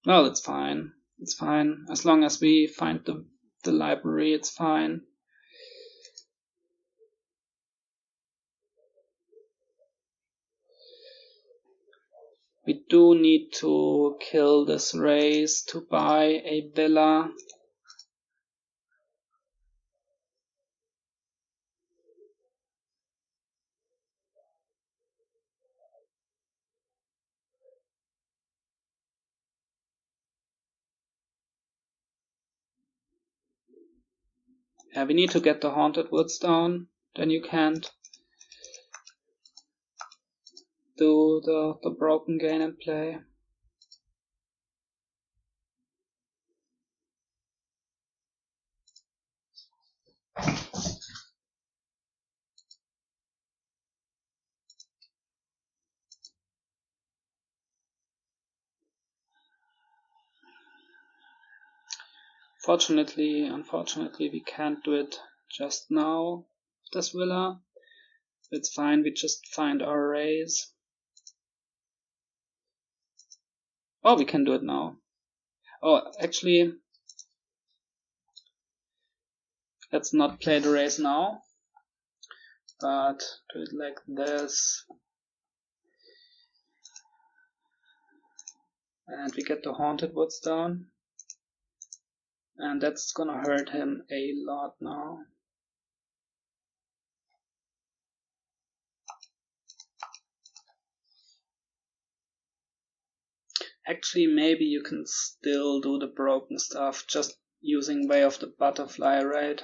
Speaker 1: Well, it's fine. It's fine. As long as we find the, the library, it's fine. We do need to kill this raze to buy a villa. Yeah, we need to get the haunted woods down. Then you can't do the, the broken gain and play. Fortunately, unfortunately, we can't do it just now, this villa. It's fine, we just find our raze. Oh, we can do it now. Oh, actually, let's not play the raze now, but do it like this. And we get the haunted woods down and that's gonna hurt him a lot now Actually, maybe you can still do the broken stuff just using Way of the Butterfly, right?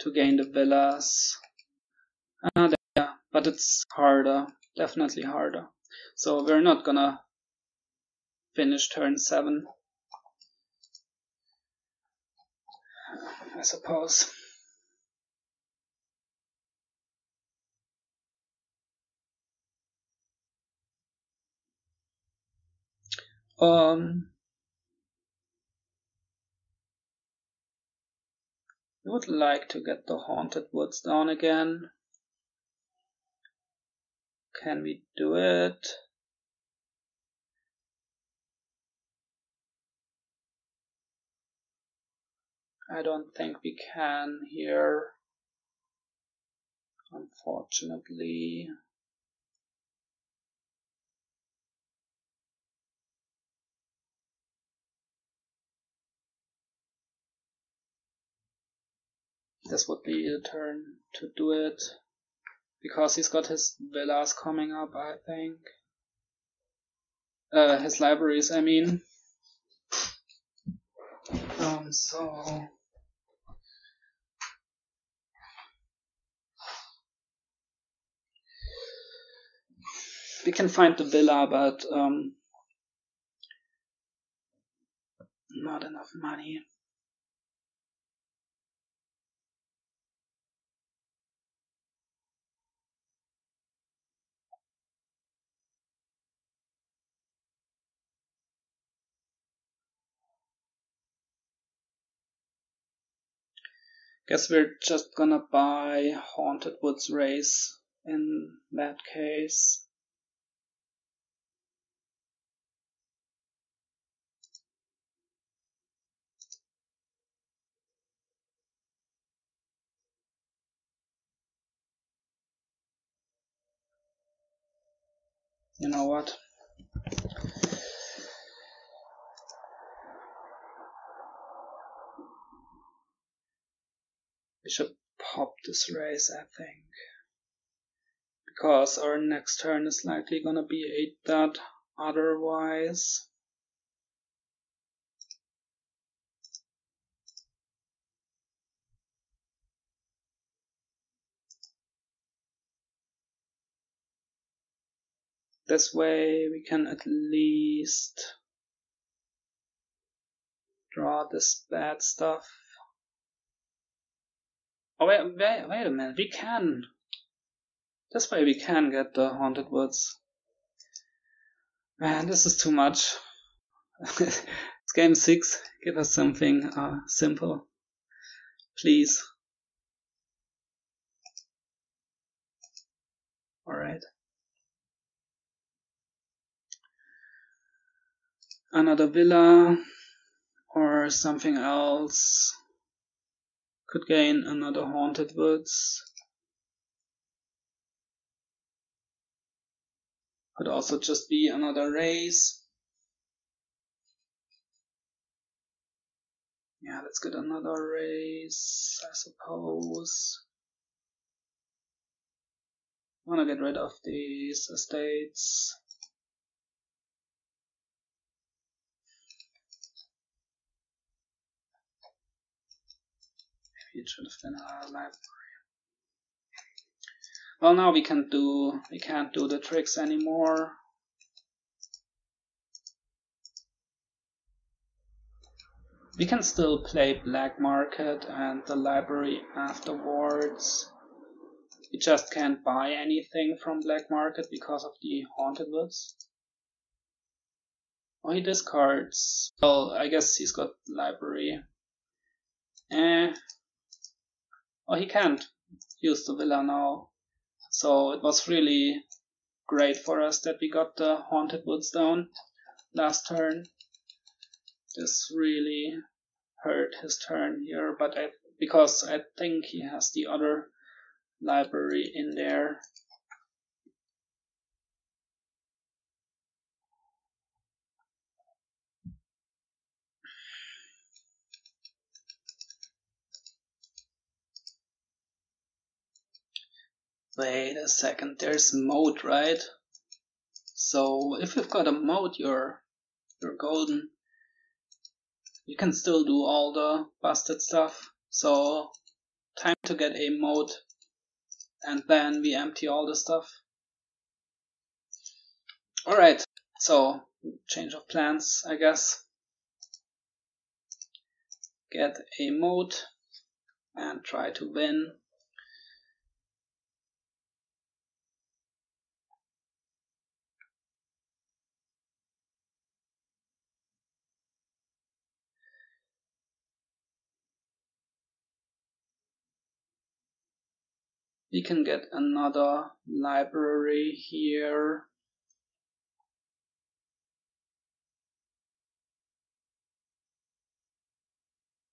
Speaker 1: To gain the villas. Uh, yeah, but it's harder, definitely harder. So we're not gonna finish turn 7. I suppose. Um, I would like to get the Haunted Woods down again. Can we do it? I don't think we can here. Unfortunately. This would be the turn to do it. Because he's got his villas coming up, I think. Uh, his libraries, I mean. Um, so... We can find the villa, but um, not enough money. Guess we're just gonna buy Haunted Woods Raze in that case. You know what? Should pop this raze, I think. Because our next turn is likely gonna be 8 dot otherwise. This way we can at least draw this bad stuff Oh wait, wait, wait a minute. We can. This way we can get the haunted woods. Man, this is too much. (laughs) it's game six. Give us something uh, simple, please. All right. Another villa or something else. Could gain another Haunted Woods. Could also just be another raze. Yeah, let's get another raze, I suppose. Wanna get rid of these estates. It should have been our library. Well, now we can do we can't do the tricks anymore. We can still play Black Market and the library afterwards. We just can't buy anything from Black Market because of the Haunted Woods. Oh, he discards. Well, I guess he's got library. Eh, oh, he can't use the villa now. So it was really great for us that we got the Haunted Woods down last turn. This really hurt his turn here, but I, because I think he has the other library in there. Wait a second, there's moat, right? So if you've got a moat, you're you're golden. You can still do all the busted stuff. So time to get a moat and then we empty all the stuff. Alright, so change of plans, I guess. Get a moat and try to win. We can get another library here.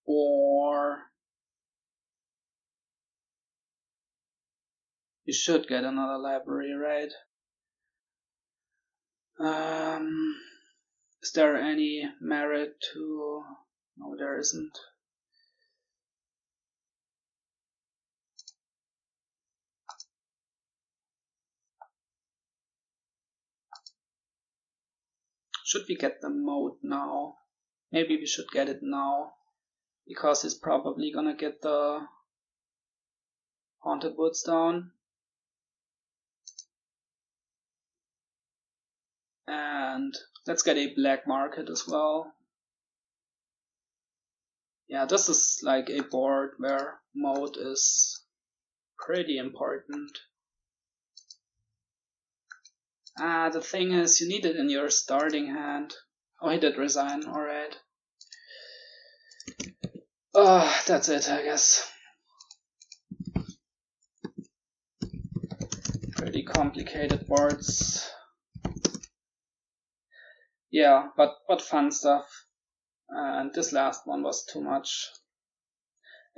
Speaker 1: Or you should get another library, right? Um, is there any merit to? No, there isn't. Should we get the moat now? Maybe we should get it now. Because it's probably gonna get the Haunted Woods down. And let's get a black market as well. Yeah, this is like a board where moat is pretty important. Ah, the thing is, you need it in your starting hand. Oh, he did resign, alright. Oh, that's it, I guess. Pretty complicated boards. Yeah, but, but fun stuff. And this last one was too much.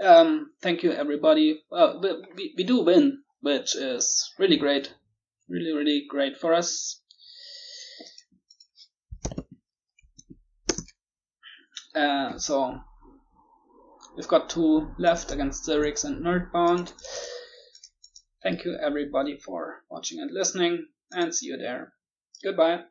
Speaker 1: Um, thank you everybody. Uh, we, we do win, which is really great really, really great for us. Uh, so we've got two left against Zerix and Nerdbound. Thank you everybody for watching and listening, and see you there. Goodbye.